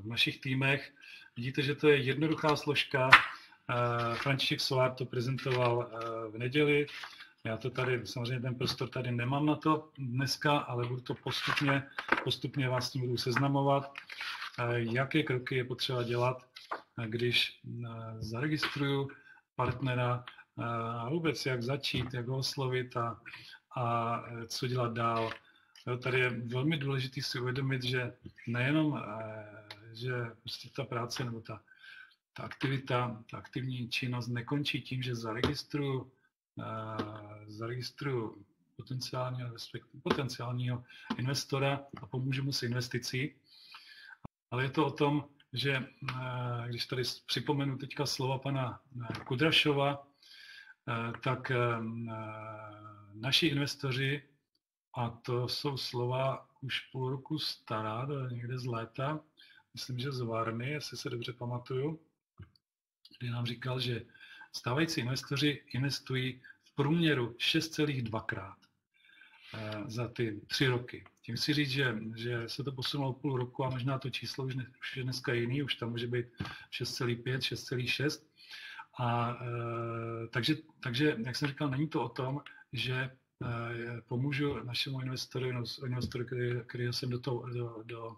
v našich týmech. Vidíte, že to je jednoduchá složka, Eh, František Solár to prezentoval eh, v neděli. Já to tady, samozřejmě ten prostor tady nemám na to dneska, ale budu to postupně, postupně vás s tím budu seznamovat, eh, jaké kroky je potřeba dělat, když zaregistruju partnera a vůbec jak začít, jak ho oslovit a, a co dělat dál. Tady je velmi důležité si uvědomit, že nejenom, že prostě ta práce nebo ta ta aktivita, ta aktivní činnost nekončí tím, že zaregistruju, uh, zaregistruju potenciálního, potenciálního investora a pomůžu mu s investicí. Ale je to o tom, že uh, když tady připomenu teďka slova pana eh, Kudrašova, tak naši investoři, a to jsou slova už půl roku stará, někde z léta, myslím, že z Varny, jestli se dobře pamatuju, kdy nám říkal, že stávající investoři investují v průměru 6,2 krát eh, za ty tři roky. Tím si říct, že, že se to posunulo půl roku a možná to číslo už, ne, už je dneska jiný, už tam může být 6,5, 6,6. A e, takže, takže, jak jsem říkal, není to o tom, že pomůžu našemu investoru, investoru který, který jsem do, toho, do, do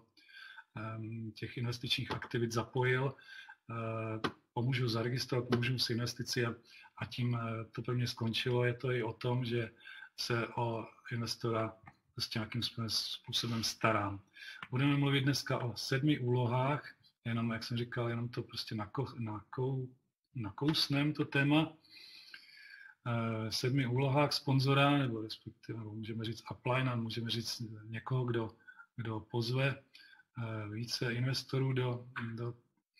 těch investičních aktivit zapojil, pomůžu zaregistrovat, pomůžu s investici a, a tím eh, to pro mě skončilo. Je to i o tom, že se o investora prostě nějakým způsobem starám. Budeme mluvit dneska o sedmi úlohách, jenom, jak jsem říkal, jenom to prostě nakou, nakou, nakousnem to téma. Eh, sedmi úlohách sponzora, nebo respektive můžeme říct upline, můžeme říct někoho, kdo, kdo pozve eh, více investorů do, do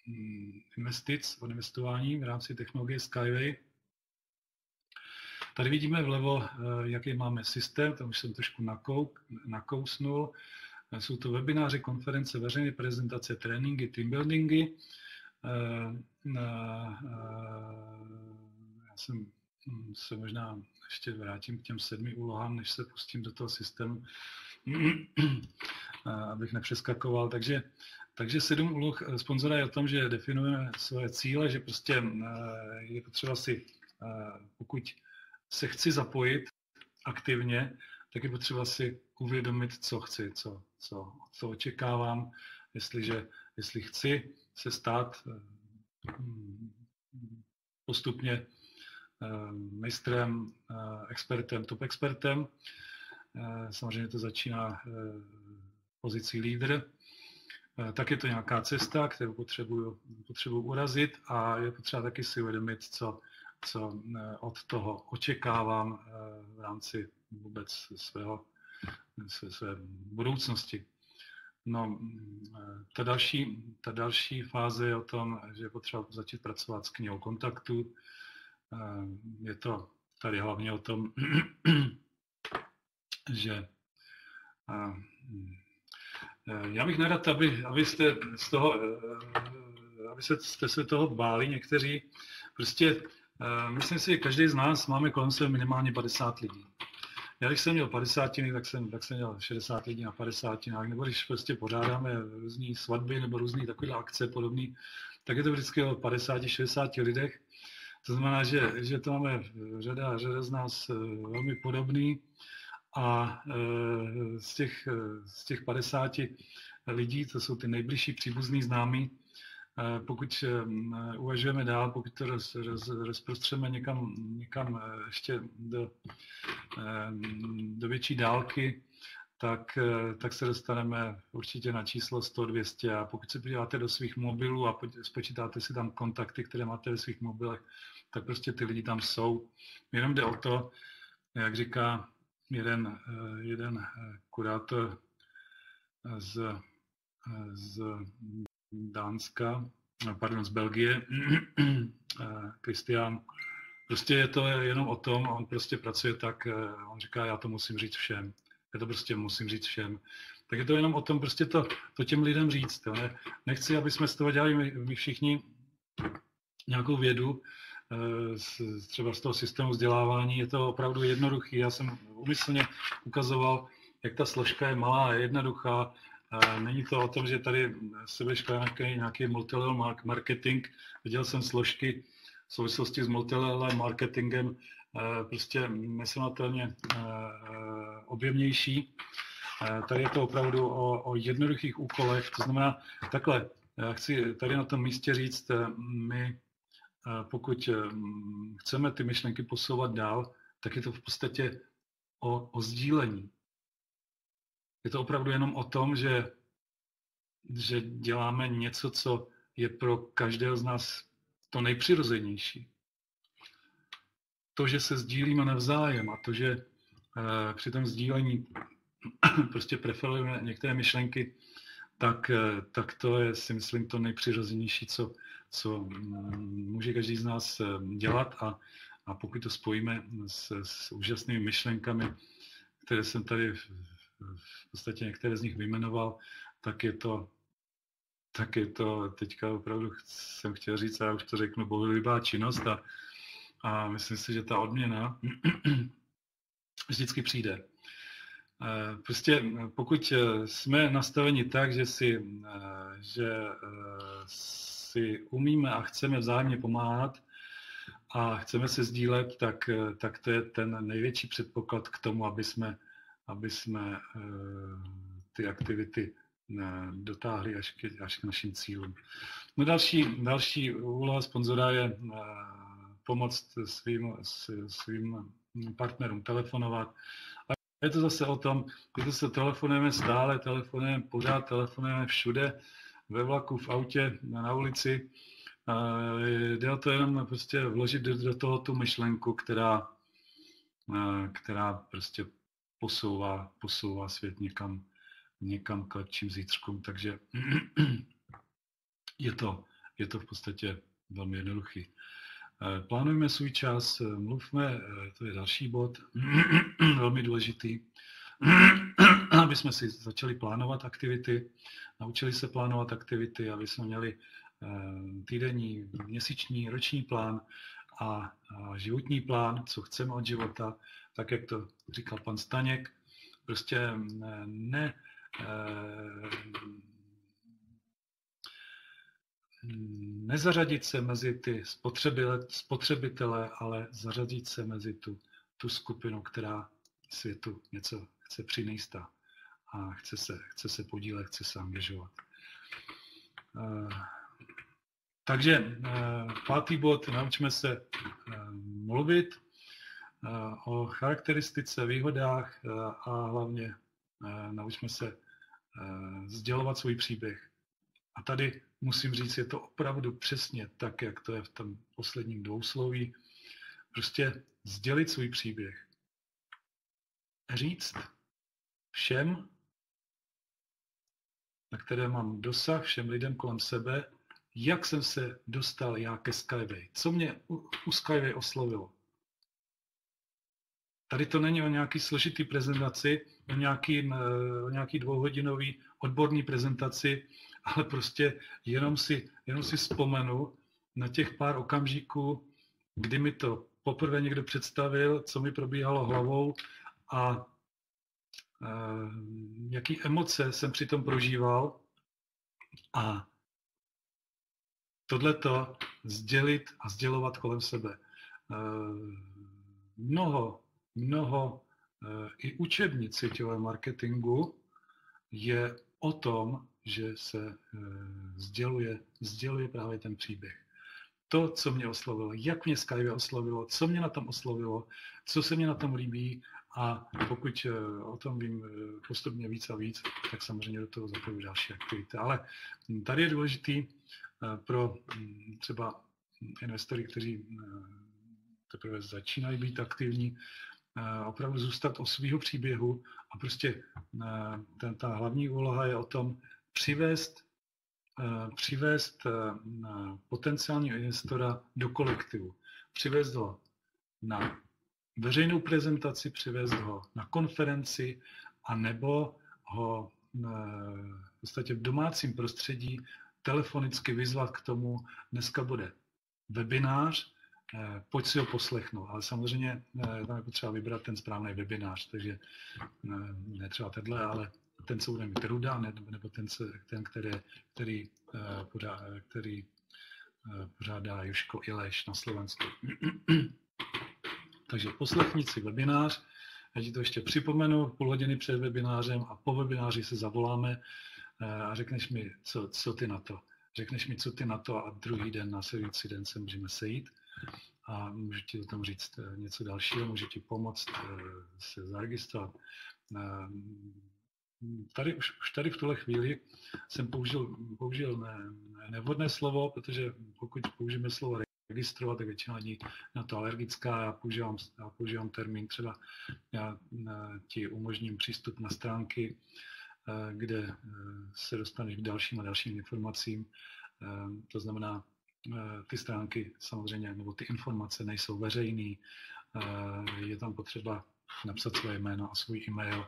Mm, investic, od investování v rámci technologie Skyway. Tady vidíme vlevo, eh, jaký máme systém, tam už jsem trošku nakouk, nakousnul. Jsou to webináře, konference, veřejné prezentace, tréninky, teambuildingy. Já jsem se možná ještě vrátím k těm sedmi úlohám, než se pustím do toho systému, abych nepřeskakoval. Takže takže sedm úloh eh, sponzora je o tom, že definujeme svoje cíle, že prostě eh, je potřeba si, eh, pokud se chci zapojit aktivně, tak je potřeba si uvědomit, co chci, co, co, co očekávám, jestliže, jestli chci se stát postupně mistrem, expertem, top expertem. Samozřejmě to začíná pozicí lídr, Eh, tak je to nějaká cesta, kterou potřebuju, potřebuju urazit a je potřeba taky si uvědomit, co, co eh, od toho očekávám eh, v rámci vůbec svého, své, své budoucnosti. No, ta další, ta další fáze je o tom, že je potřeba začít pracovat s knihou kontaktu. Je to tady hlavně o tom že já bych nerad, aby, abyste z toho, aby se, jste se toho báli někteří. Prostě myslím si, že každý z nás máme kolem sebe minimálně 50 lidí. Já když jsem měl 50, tak jsem, tak jsem měl 60 lidí na 50, nebo když prostě pořádáme různé svatby nebo různé takové akce podobné, tak je to vždycky o 50-60 lidech. To znamená, že, že to máme řada, řada z nás eh, velmi podobný a eh, z těch, eh, z těch 50 lidí, to jsou ty nejbližší příbuzní známí, pokud uvažujeme dál, pokud to roz, roz, rozprostřeme někam, někam ještě do, do větší dálky, tak, eh, tak se dostaneme určitě na číslo 100-200 a pokud se podíváte do svých mobilů a spočítáte si tam kontakty, které máte ve svých mobilech, tak prostě ty lidi tam jsou. Jenom jde o to, jak říká jeden, eh, jeden eh, kurátor z, z Dánska, pardon, z Belgie, Kristián, prostě je to jenom o tom, on prostě pracuje tak, on říká, já to musím říct všem. Já to prostě musím říct všem. Tak je to jenom o tom prostě to, to těm lidem říct. Jo. Ne, nechci, aby jsme z toho dělali my, my všichni nějakou vědu, eh, třeba z toho systému vzdělávání. Je to opravdu jednoduchý. Já jsem umyslně ukazoval, jak ta složka je malá a jednoduchá. Není to o tom, že tady se nějaký, nějaký multilevel marketing. Viděl jsem složky v souvislosti s multilevel marketingem, prostě nesrovnatelně eh, objemnější. Eh, tady je to opravdu o, o jednoduchých úkolech, to znamená takhle, já chci tady na tom místě říct, my pokud chceme ty myšlenky posouvat dál, tak je to v podstatě o, o sdílení. Je to opravdu jenom o tom, že, že děláme něco, co je pro každého z nás to nejpřirozenější to, že se sdílíme navzájem a to, že eh, při tom sdílení prostě preferujeme některé myšlenky, tak, eh, tak to je, si myslím, to nejpřirozenější, co, co mm, může každý z nás eh, dělat a, a pokud to spojíme s, s úžasnými myšlenkami, které jsem tady v, v podstatě některé z nich vyjmenoval, tak je to tak je to teďka opravdu jsem chtěl říct, a já už to řeknu, bohulibá činnost a, a myslím si, že ta odměna vždycky přijde. Eh, prostě pokud jsme nastaveni tak, že si, eh, že eh, si umíme a chceme vzájemně pomáhat a chceme se sdílet, tak, tak to je ten největší předpoklad k tomu, aby jsme, aby jsme ty aktivity dotáhli až k, až k našim cílům. No další, další úloha sponzora je pomoct svým, svým partnerům telefonovat. A je to zase o tom, když se telefonujeme stále, telefonujeme pořád, telefonujeme všude, ve vlaku, v autě, na ulici. Jde o to jenom prostě vložit do toho tu myšlenku, která, která prostě posouvá, posouvá svět někam, někam k lepším zítřkům. Takže je to, je to v podstatě velmi jednoduchý. Eh, plánujeme svůj čas, eh, mluvme, eh, to je další bod, velmi důležitý, aby jsme si začali plánovat aktivity, naučili se plánovat aktivity, aby jsme měli týdenní, měsíční, roční plán a životní plán, co chceme od života, tak jak to říkal pan Staněk. Prostě ne, nezařadit se mezi ty spotřebitele, ale zařadit se mezi tu, tu skupinu, která světu něco chce přinést a chce se, chce se podílet, chce se angažovat. Eh, takže eh, pátý bod, naučíme se eh, mluvit o charakteristice, výhodách a hlavně naučíme se sdělovat svůj příběh. A tady musím říct, je to opravdu přesně tak, jak to je v tom posledním dvousloví. Prostě sdělit svůj příběh. Říct všem, na které mám dosah, všem lidem kolem sebe, jak jsem se dostal já ke Skyway. Co mě u, Skyway oslovilo. Tady to není o nějaký složitý prezentaci, o nějaký, o nějaký dvouhodinový odborný prezentaci, ale prostě jenom si, jenom si vzpomenu na těch pár okamžiků, kdy mi to poprvé někdo představil, co mi probíhalo hlavou a jaký emoce jsem při tom prožíval a tohleto sdělit a sdělovat kolem sebe. Mnoho, mnoho i učebnic síťového marketingu je o tom, že se sděluje, sděluje právě ten příběh to, co mě oslovilo, jak mě Skyway oslovilo, co mě na tom oslovilo, co se mě na tom líbí a pokud eh, o tom vím eh, postupně víc a víc, tak samozřejmě do toho zapoju další aktivity. Ale tady je důležitý eh, pro mm, třeba investory, kteří teprve začínají být aktivní, opravdu zůstat o svého příběhu a prostě ta hlavní úloha je o tom přivést Eh, přivést eh, potenciálního investora do kolektivu, přivést ho na veřejnou prezentaci, přivést ho na konferenci a nebo ho eh, v podstatě v domácím prostředí telefonicky vyzvat k tomu, dneska bude webinář, pojď si ho poslechnout. Ale samozřejmě tam je potřeba vybrat ten správný webinář, takže ne třeba tenhle, ale ten, co bude mít Ruda, nebo ten, ten který, který, eh, který eh, pořádá Juško Ileš na Slovensku. Takže poslechni si webinář, já ti to ještě připomenu, půl hodiny před webinářem a po webináři se zavoláme eh, a řekneš mi, co, co ty na to. Řekneš mi, co ty na to a druhý den, následující den se můžeme sejít a můžu ti o tom říct něco dalšího, můžu ti pomoct se zaregistrovat tady už, už tady v tuhle chvíli jsem použil, použil ne, nevhodné slovo, protože pokud použijeme slovo registrovat, tak většina lidí na to alergická. Já používám, já používám termín třeba, já eh, ti umožním přístup na stránky, eh, kde eh, se dostaneš k dalším a dalším informacím. To znamená, ty stránky samozřejmě, nebo ty informace nejsou veřejné, je tam potřeba napsat své jméno a svůj e-mail,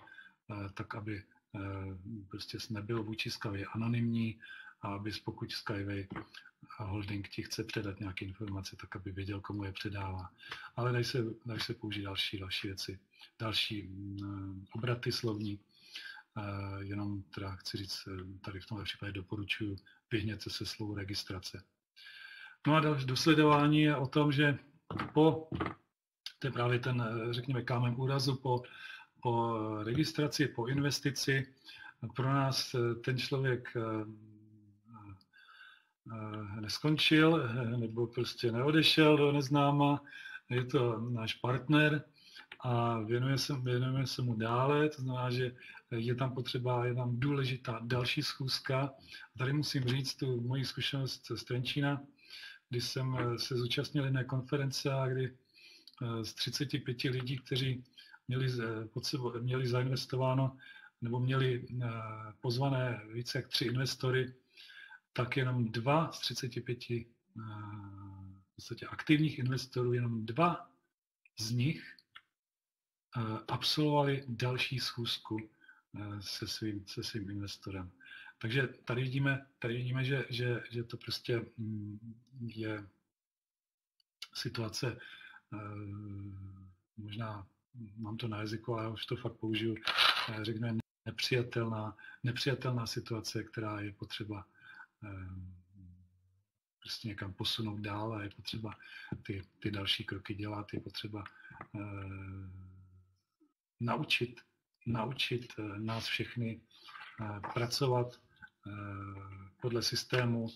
tak aby prostě nebyl vůči Skyway anonymní a aby pokud Skyway holding ti chce předat nějaké informace, tak aby věděl, komu je předává. Ale dají se, dají se použít další, další věci, další mm, obraty slovní. Eh, jenom teda chci říct, eh, tady v tomhle případě doporučuji, vyhněte se slovu registrace. No a dosledování je o tom, že po, to je právě ten, řekněme, kámen úrazu, po po registraci, po investici. Pro nás eh, ten člověk eh, eh, neskončil nebo prostě neodešel do neznáma. Je to náš partner a věnuje se, věnujeme se mu dále, to znamená, že je tam potřeba, je tam důležitá další schůzka. Tady musím říct tu moji zkušenost z Trenčína, kdy jsem se zúčastnil jedné konference a kdy z 35 lidí, kteří měli, měli zainvestováno nebo měli eh, pozvané více jak tři investory, tak jenom dva z 35 eh, v podstatě aktivních investorů, jenom dva z nich eh, absolvovali další schůzku se svým, se svým investorem. Takže tady vidíme, tady vidíme že, že, že to prostě mm, je situace možná mám to na jazyku, ale už to fakt použiju, eh, řekněme nepřijatelná, nepřijatelná situace, která je potřeba eh, prostě někam posunout dál a je potřeba ty, ty další kroky dělat, je potřeba eh, naučit, naučit nás všechny pracovat podle systému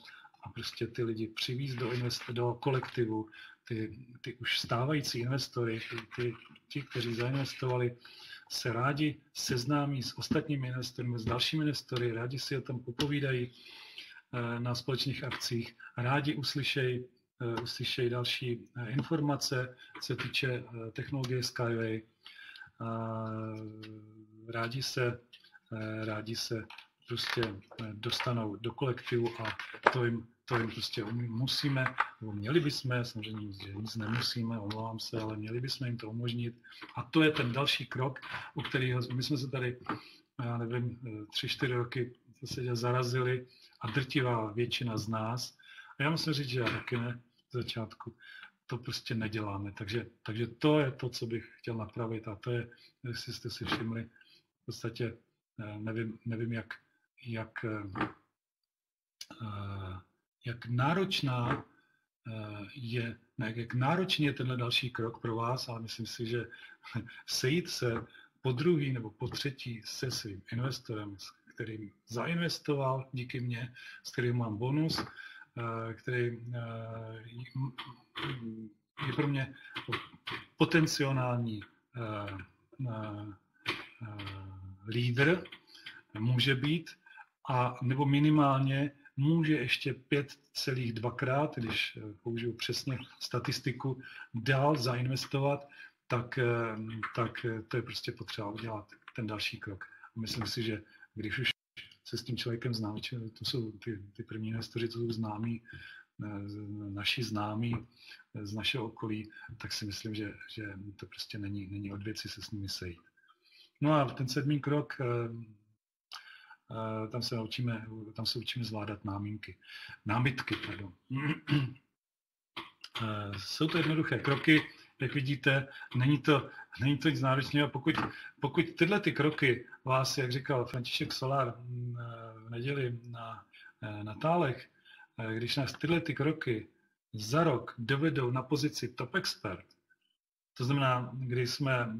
a prostě ty lidi přivízt do, invest, do kolektivu, ty, ty už stávající investory, ty, ti, kteří zainvestovali, se rádi seznámí s ostatními investory, s dalšími investory, rádi si o tom popovídají eh, na společných akcích, rádi uslyšejí eh, uslyšejí další eh, informace, se týče technologie Skyway. Rádi se, rádi se prostě dostanou do kolektivu a to jim, to jim prostě musíme, nebo měli bychom, samozřejmě že nic nemusíme, omlouvám se, ale měli bychom jim to umožnit. A to je ten další krok, u kterého my jsme se tady, já nevím, tři, čtyři roky se zarazili a drtivá většina z nás, a já musím říct, že já taky ne z začátku, to prostě neděláme. Takže, takže to je to, co bych chtěl napravit a to je, jestli jste si všimli, v podstatě eh, nevím, nevím jak, jak, eh, jak náročná eh, je, ne, jak náročný je tenhle další krok pro vás, ale myslím si, že sejít se po druhý nebo po třetí se svým investorem, s kterým zainvestoval díky mně, s kterým mám bonus, který je pro mě potenciální lídr, může být, a nebo minimálně může ještě pět celých dvakrát, když použiju přesně statistiku, dál zainvestovat, tak, tak to je prostě potřeba udělat ten další krok. A myslím si, že když už se s tím člověkem znám, to jsou ty, ty první investoři, to jsou známí, naši známí z našeho okolí, tak si myslím, že, že to prostě není, není od věci se s nimi sejít. No a ten sedmý krok, eh, eh, tam se naučíme, tam se učíme zvládat námínky, námitky. Pardon. Eh, jsou to jednoduché kroky, jak vidíte, není to, není to nic náročného. Pokud, pokud tyhle ty kroky vás, jak říkal František Solar mm, v neděli na, na Tálech, když nás tyhle ty kroky za rok dovedou na pozici top expert, to znamená, kdy jsme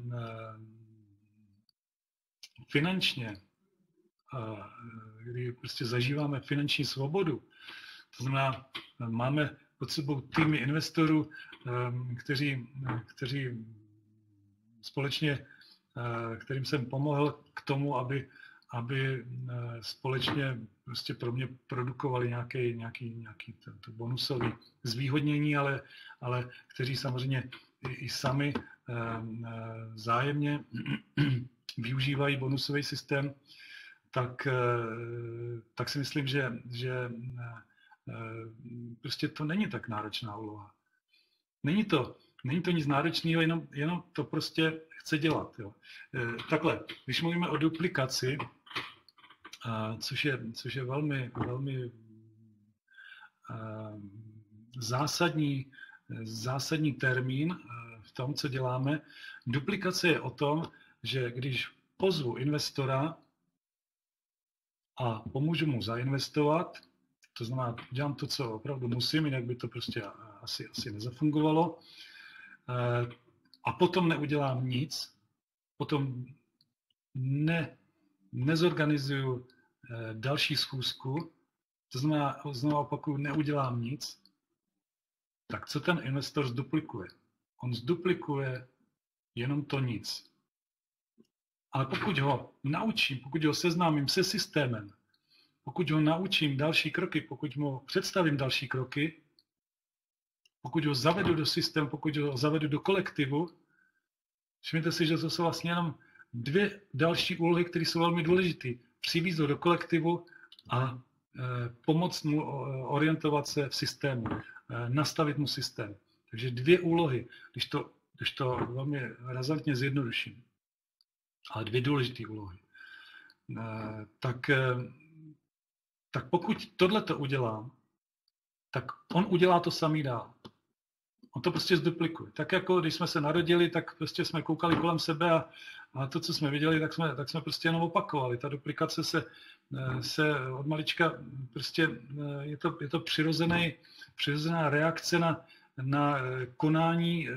finančně, kdy prostě zažíváme finanční svobodu, to znamená, máme pod sebou týmy investorů, ehm, kteří, kteří společně, kterým jsem pomohl k tomu, aby, aby společně prostě pro mě produkovali nějaký, nějaký, nějaký bonusový zvýhodnění, ale, ale kteří samozřejmě i, i sami zájemně využívají bonusový systém, tak, eh, tak si myslím, že, že eh, prostě to není tak náročná úloha. Není to, není to nic náročného, jenom, jenom to prostě chce dělat. Jo. Eh, takhle, když mluvíme o duplikaci, což je, což je velmi, velmi zásadní, zásadní termín v tom, co děláme. Duplikace je o tom, že když pozvu investora a pomůžu mu zainvestovat, to znamená, dělám to, co opravdu musím, jinak by to prostě asi, asi nezafungovalo, eh, a potom neudělám nic, potom ne, nezorganizuju eh, další schůzku, to znamená, znovu opakuju, neudělám nic, tak co ten investor zduplikuje? On zduplikuje jenom to nic. Ale pokud ho naučím, pokud ho seznámím se systémem, pokud ho naučím další kroky, pokud mu představím další kroky, pokud ho zavedu do systému, pokud ho zavedu do kolektivu, všimněte si, že to jsou vlastně jenom dvě další úlohy, které jsou velmi důležité. Přivízt ho do kolektivu a e, pomoct mu orientovat se v systému, e, nastavit mu systém. Takže dvě úlohy, když to, když to velmi razantně zjednoduším ale dvě důležité úlohy. Eh, tak, eh, tak pokud tohle to udělám, tak on udělá to samý dál. On to prostě zduplikuje. Tak jako když jsme se narodili, tak prostě jsme koukali kolem sebe a, a to, co jsme viděli, tak jsme, tak jsme prostě jenom opakovali. Ta duplikace se, eh, se od malička prostě je to, je to přirozený, přirozená reakce na, na konání,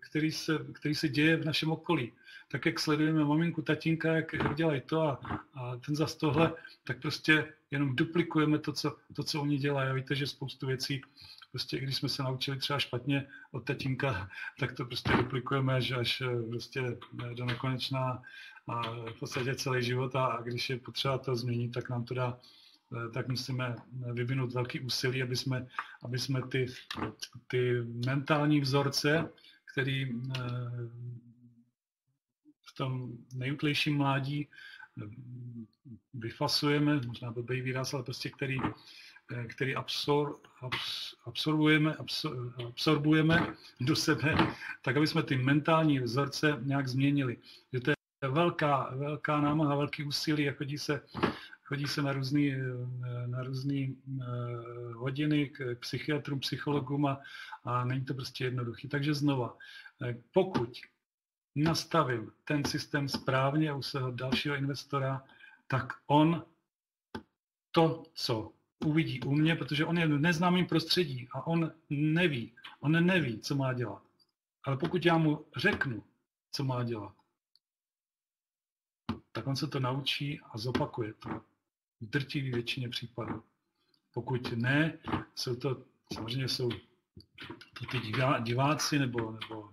který se, který se děje v našem okolí tak jak sledujeme maminku, tatínka, jak, dělají to a, a ten zas tohle, tak prostě jenom duplikujeme to co, to, co oni dělají. A víte, že spoustu věcí, prostě když jsme se naučili třeba špatně od tatínka, tak to prostě duplikujeme až, až prostě do nekonečná a v podstatě celý život a, a když je potřeba to změnit, tak nám to dá tak musíme vyvinout velký úsilí, aby jsme, aby jsme ty, ty mentální vzorce, který v tom nejutlejším mládí vyfasujeme, možná blbý výraz, ale prostě který, který absor, abs, absorbujeme, absor, absorbujeme do sebe, tak aby jsme ty mentální vzorce nějak změnili. Že to je velká, velká námaha, velký úsilí a chodí se, chodí se na různé na různý, uh, hodiny k psychiatrům, psychologům a, a není to prostě jednoduchý. Takže znova, eh, pokud nastavím ten systém správně u svého dalšího investora, tak on to, co uvidí u mě, protože on je v neznámém prostředí a on neví, on neví, co má dělat. Ale pokud já mu řeknu, co má dělat, tak on se to naučí a zopakuje to v drtivé většině případů. Pokud ne, jsou to, samozřejmě jsou to ty diváci nebo, nebo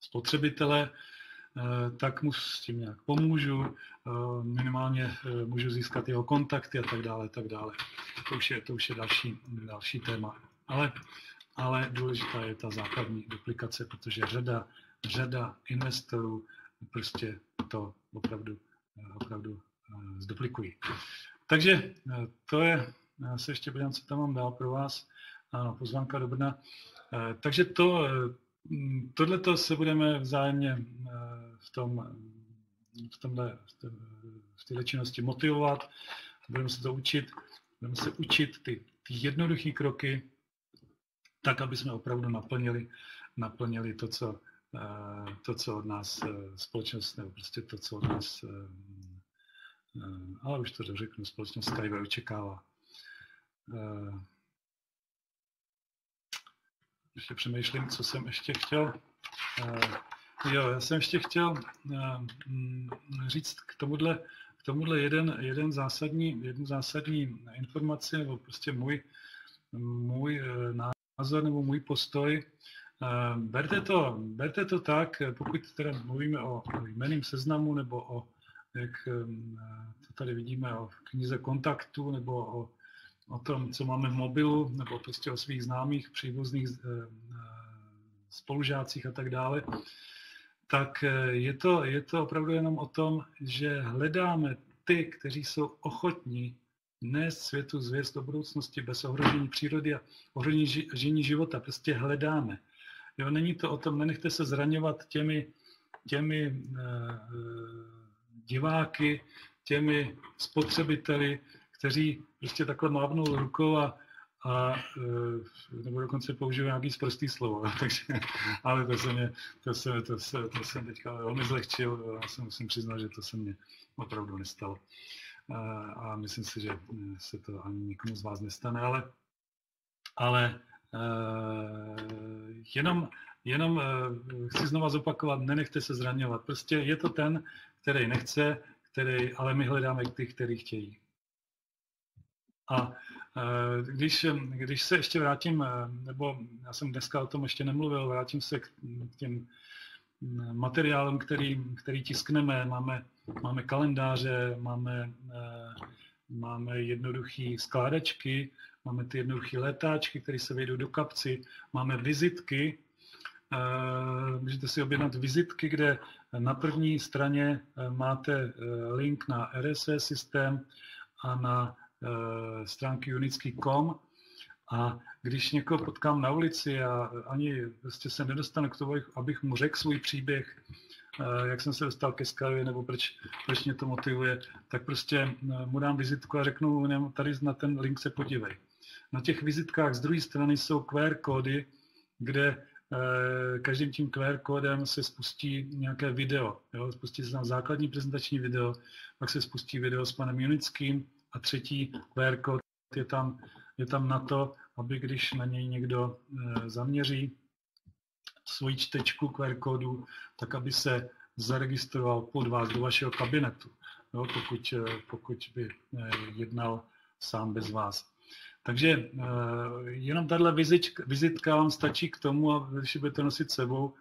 spotřebitele, eh, tak mu s tím nějak pomůžu, eh, minimálně eh, můžu získat jeho kontakty a tak dále, tak dále. To už je, to už je další, další téma. Ale, ale důležitá je ta základní duplikace, protože řada, řada investorů prostě to opravdu, opravdu zduplikují. Takže to je, já se ještě podívám, co tam mám dál pro vás. Ano, pozvánka do Brna. Takže to, Mm, Tohle to se budeme vzájemně eh, v, tom, v, tomhle, v této činnosti motivovat, budeme se to učit, budeme se učit ty, ty jednoduché kroky, tak, aby jsme opravdu naplnili, naplnili to, co, eh, to, co od nás eh, společnost, nebo prostě to, co od nás, ale už to řeknu, společnost Skyway očekává ještě přemýšlím, co jsem ještě chtěl. Uh, jo, já jsem ještě chtěl uh, říct k tomuhle, k tomuhle jeden, jeden zásadní, jednu zásadní informaci, nebo prostě můj, můj uh, názor nebo můj postoj. Berte, to, berte to tak, pokud teda mluvíme o, o jmeným seznamu nebo o, jak to tady vidíme, o knize kontaktu nebo o o tom, co máme v mobilu, nebo prostě o svých známých, příbuzných eh, spolužácích a tak dále, tak eh, je to, je to opravdu jenom o tom, že hledáme ty, kteří jsou ochotní nést světu zvěst do budoucnosti bez ohrožení přírody a ohrožení života. Prostě hledáme. Jo, není to o tom, nenechte se zraňovat těmi, těmi uh, diváky, těmi spotřebiteli, kteří prostě takhle mávnou rukou a, a e, nebo dokonce použiju nějaký sprostý slovo, takže, ale to se mě, to, se, to, se, to jsem teďka velmi zlehčil, já se musím přiznat, že to se mně opravdu nestalo. A, a myslím si, že se to ani nikomu z vás nestane, ale, ale jenom, jenom uh, chci znova zopakovat, nenechte se zraňovat. Prostě je to ten, který nechce, který, ale my hledáme ty, kteří chtějí. A e, když, když se ještě vrátím, e, nebo já jsem dneska o tom ještě nemluvil, vrátím se k těm materiálům, který, který tiskneme. Máme, máme kalendáře, máme, máme jednoduché skládačky, máme ty jednoduché letáčky, které se vejdou do kapci, máme vizitky, můžete si objednat vizitky, kde na první straně máte link na RSS systém a na Eh, stránky unický.com a když někoho potkám na ulici a ani prostě se nedostanu k tomu, abych mu řekl svůj příběh, eh, jak jsem se dostal ke Skyway, nebo proč, proč mě to motivuje, tak prostě eh, mu dám vizitku a řeknu tady na ten link se podívej. Na těch vizitkách z druhé strany jsou QR kódy, kde každým tím QR kódem se spustí nějaké video. Jo? Spustí se tam základní prezentační video, pak se spustí video s panem Junickým, a třetí QR kód je tam, je tam na to, aby když na něj někdo e, zaměří svoji čtečku QR kódu, tak aby se zaregistroval pod vás do vašeho kabinetu, jo, pokud, e, pokud by jednal sám bez vás. Takže jenom tahle vizitka vám stačí k tomu, a když budete nosit sebou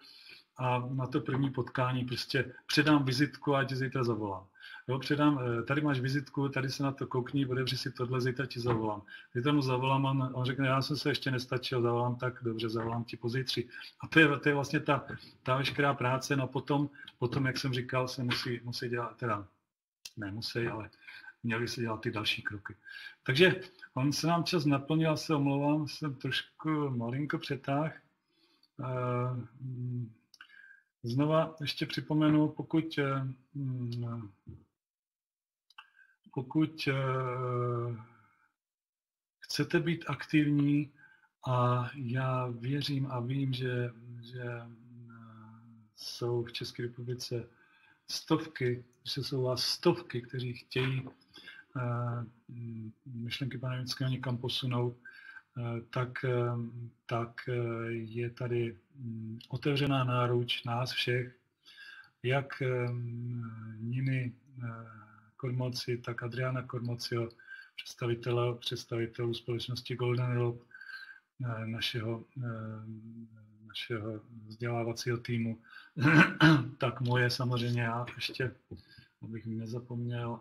a na to první potkání prostě předám vizitku a tě zítra zavolám. Jo, předám, eh, tady máš vizitku, tady se na to koukni, otevři si tohle, zítra ti zavolám. Když tomu zavolám, on, on řekne, já jsem se ještě nestačil, zavolám tak, dobře, zavolám ti pozítří. A to je, to je vlastně ta, ta veškerá práce, no potom, potom, jak jsem říkal, se musí, musí dělat, teda nemusí, ale měli se dělat ty další kroky. Takže on se nám čas naplnil, se omlouvám, jsem trošku malinko přetáh. Znova ještě připomenu, pokud, mm, pokud chcete být aktivní a já věřím a vím, že, že jsou v České republice stovky, že jsou vás stovky, kteří chtějí myšlenky pana Německého někam posunout, uh, tak, uh, tak je tady um, otevřená náruč nás všech, jak Niny Kormoci, tak Adriana Kormocio, představitele, představitelů společnosti Golden Rope, našeho našeho vzdělávacího týmu, tak moje samozřejmě, já ještě, abych nezapomněl,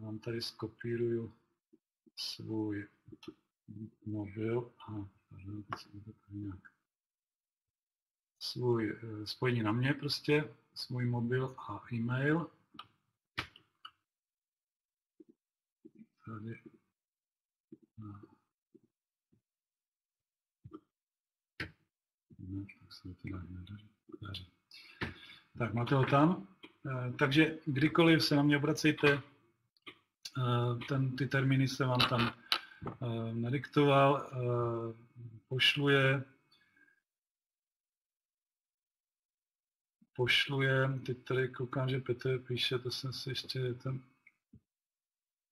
vám tady skopíruju svůj mobil a nějak svůj eh, spojení na mě prostě, svůj mobil a e-mail. Tady. No. tak máte ho tam. Eh, takže kdykoliv se na mě obracejte, eh, ten, ty termíny jsem vám tam eh, nadiktoval, pošlu je, pošlu je, teď tady koukám, že Petr píše, to jsem si ještě ten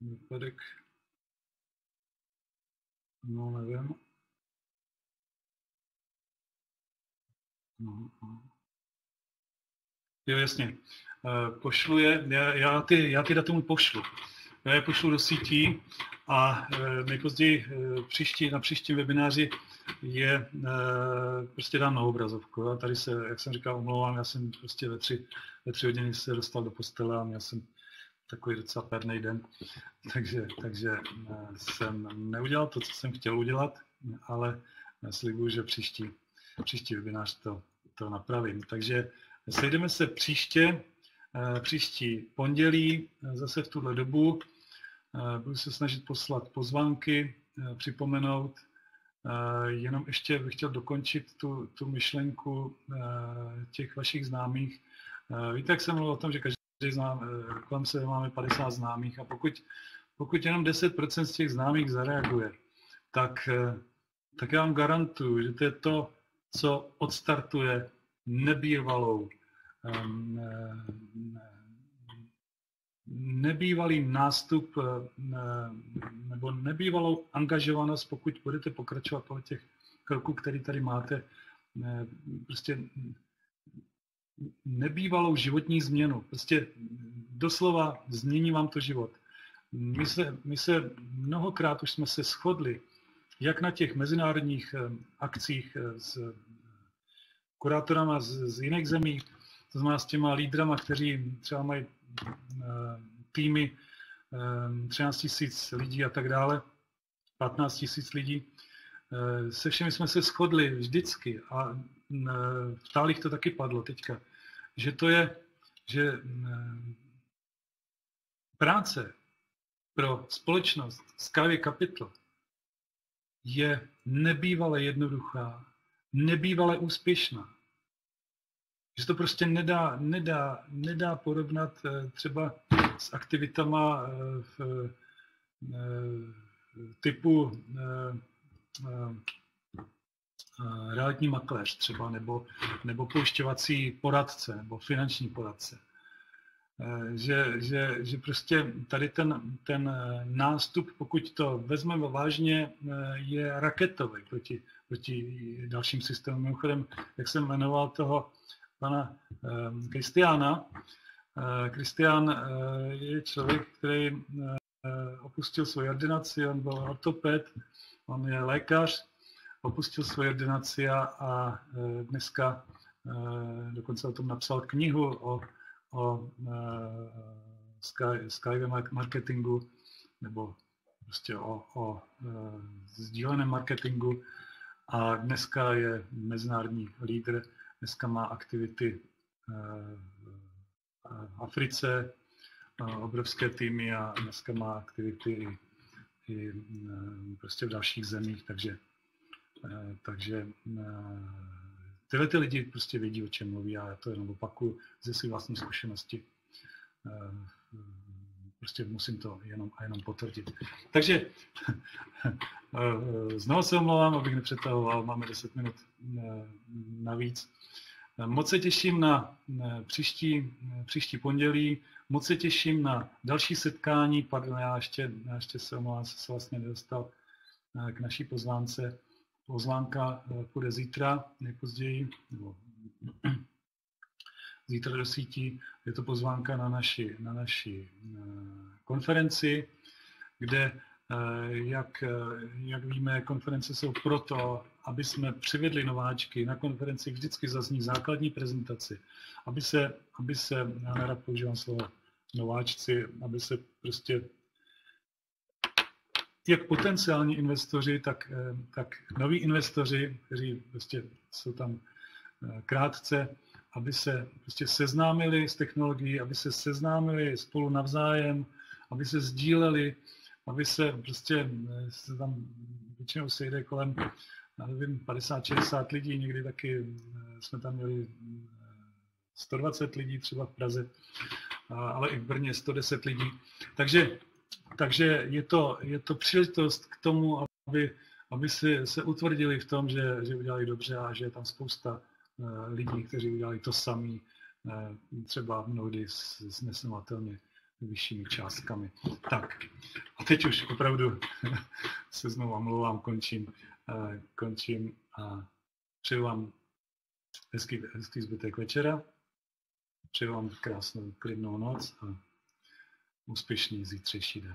výpadek, no nevím, Mhm, mhm. Jo, jasně. Eh, pošlu je, já, já, ty, já ty datumy pošlu. Já je pošlu do sítí a eh, nejpozději eh, příští, na příštím webináři je prostě dám na obrazovku. A tady se, jak jsem říkal, omlouvám, já jsem prostě ve tři, ve tři hodiny se dostal do postele a měl jsem takový docela perný den, takže, takže jsem neudělal to, co jsem chtěl udělat, ale slibuju, že příští, příští webinář to to napravím. Takže sejdeme se příště, příští pondělí, eh, zase v tuhle dobu. Eh, budu se snažit poslat pozvánky, připomenout. Jenom ještě bych chtěl dokončit tu, tu myšlenku těch vašich známých. Víte, jak jsem mluvil o tom, že každý znám, kolem se máme 50 známých a pokud, pokud jenom 10% z těch známých zareaguje, tak, tak já vám garantuju, že to je to, co odstartuje nebývalou, nebývalý nástup nebo nebývalou angažovanost, pokud budete pokračovat po těch kroků, který tady máte, prostě nebývalou životní změnu. Prostě doslova změní vám to život. My se, my se mnohokrát už jsme se shodli, jak na těch mezinárodních akcích s kurátorama z, z jiných zemí, to znamená s těma lídrama, kteří třeba mají týmy 13 tisíc lidí a tak dále, 15 tisíc lidí. Se všemi jsme se shodli vždycky a v tálích to taky padlo teďka, že to je, že práce pro společnost Skyway Capital je nebývale jednoduchá, nebývale úspěšná. Že to prostě nedá, nedá, nedá porovnat eh, třeba s aktivitama eh, v, eh, typu realitní makléř třeba, nebo, nebo pojišťovací poradce, nebo finanční poradce. Že, že, že prostě tady ten, ten nástup, pokud to vezmeme vážně, je raketový proti, proti dalším systémům. Mimochodem, jak jsem jmenoval toho pana Kristiána, Kristián je člověk, který opustil svoji ordinaci, on byl ortoped, on je lékař, opustil svoji ordinaci a, dneska dokonce o tom napsal knihu o o Sky, Skyway marketingu nebo prostě o, o sdíleném marketingu. A dneska je mezinárodní lídr, dneska má aktivity v Africe obrovské týmy a dneska má aktivity i, i prostě v dalších zemích, takže, takže tyhle ty lidi prostě vědí, o čem mluví a já to jenom opakuju ze své vlastní zkušenosti prostě musím to jenom a jenom potvrdit. Takže znovu se omlouvám, abych nepřetahoval, máme 10 minut eh, navíc. Moc se těším na příští, příští pondělí, moc se těším na další setkání, pardon, já ještě, já ještě se omlouvám, se vlastně nedostal eh, k naší pozvánce. Pozvánka eh, půjde zítra, nejpozději, nebo zítra do sítí. Je to pozvánka na naši, na naši eh, konferenci, kde, eh, jak, eh, jak víme, konference jsou proto, aby jsme přivedli nováčky. Na konferenci vždycky zazní základní prezentaci, aby se, aby se já nerad používám slovo nováčci, aby se prostě jak potenciální investoři, tak, tak noví investoři, kteří prostě jsou tam krátce, aby se prostě seznámili s technologií, aby se seznámili spolu navzájem, aby se sdíleli, aby se prostě, se tam většinou sejde kolem, já nevím, 50-60 lidí, někdy taky eh, jsme tam měli 120 eh, lidí třeba v Praze, ale i v Brně 110 lidí. Takže, takže je, to, je to příležitost k tomu, aby, aby si se utvrdili v tom, že, že udělali dobře a že je tam spousta Eh, lidí, kteří udělali to samé, eh, třeba mnohdy s, s nesnovatelně vyššími částkami. Tak, a teď už opravdu se znovu omlouvám, končím, eh, končím a přeju vám hezký, hezký zbytek večera, přeju vám krásnou klidnou noc a úspěšný zítřejší den.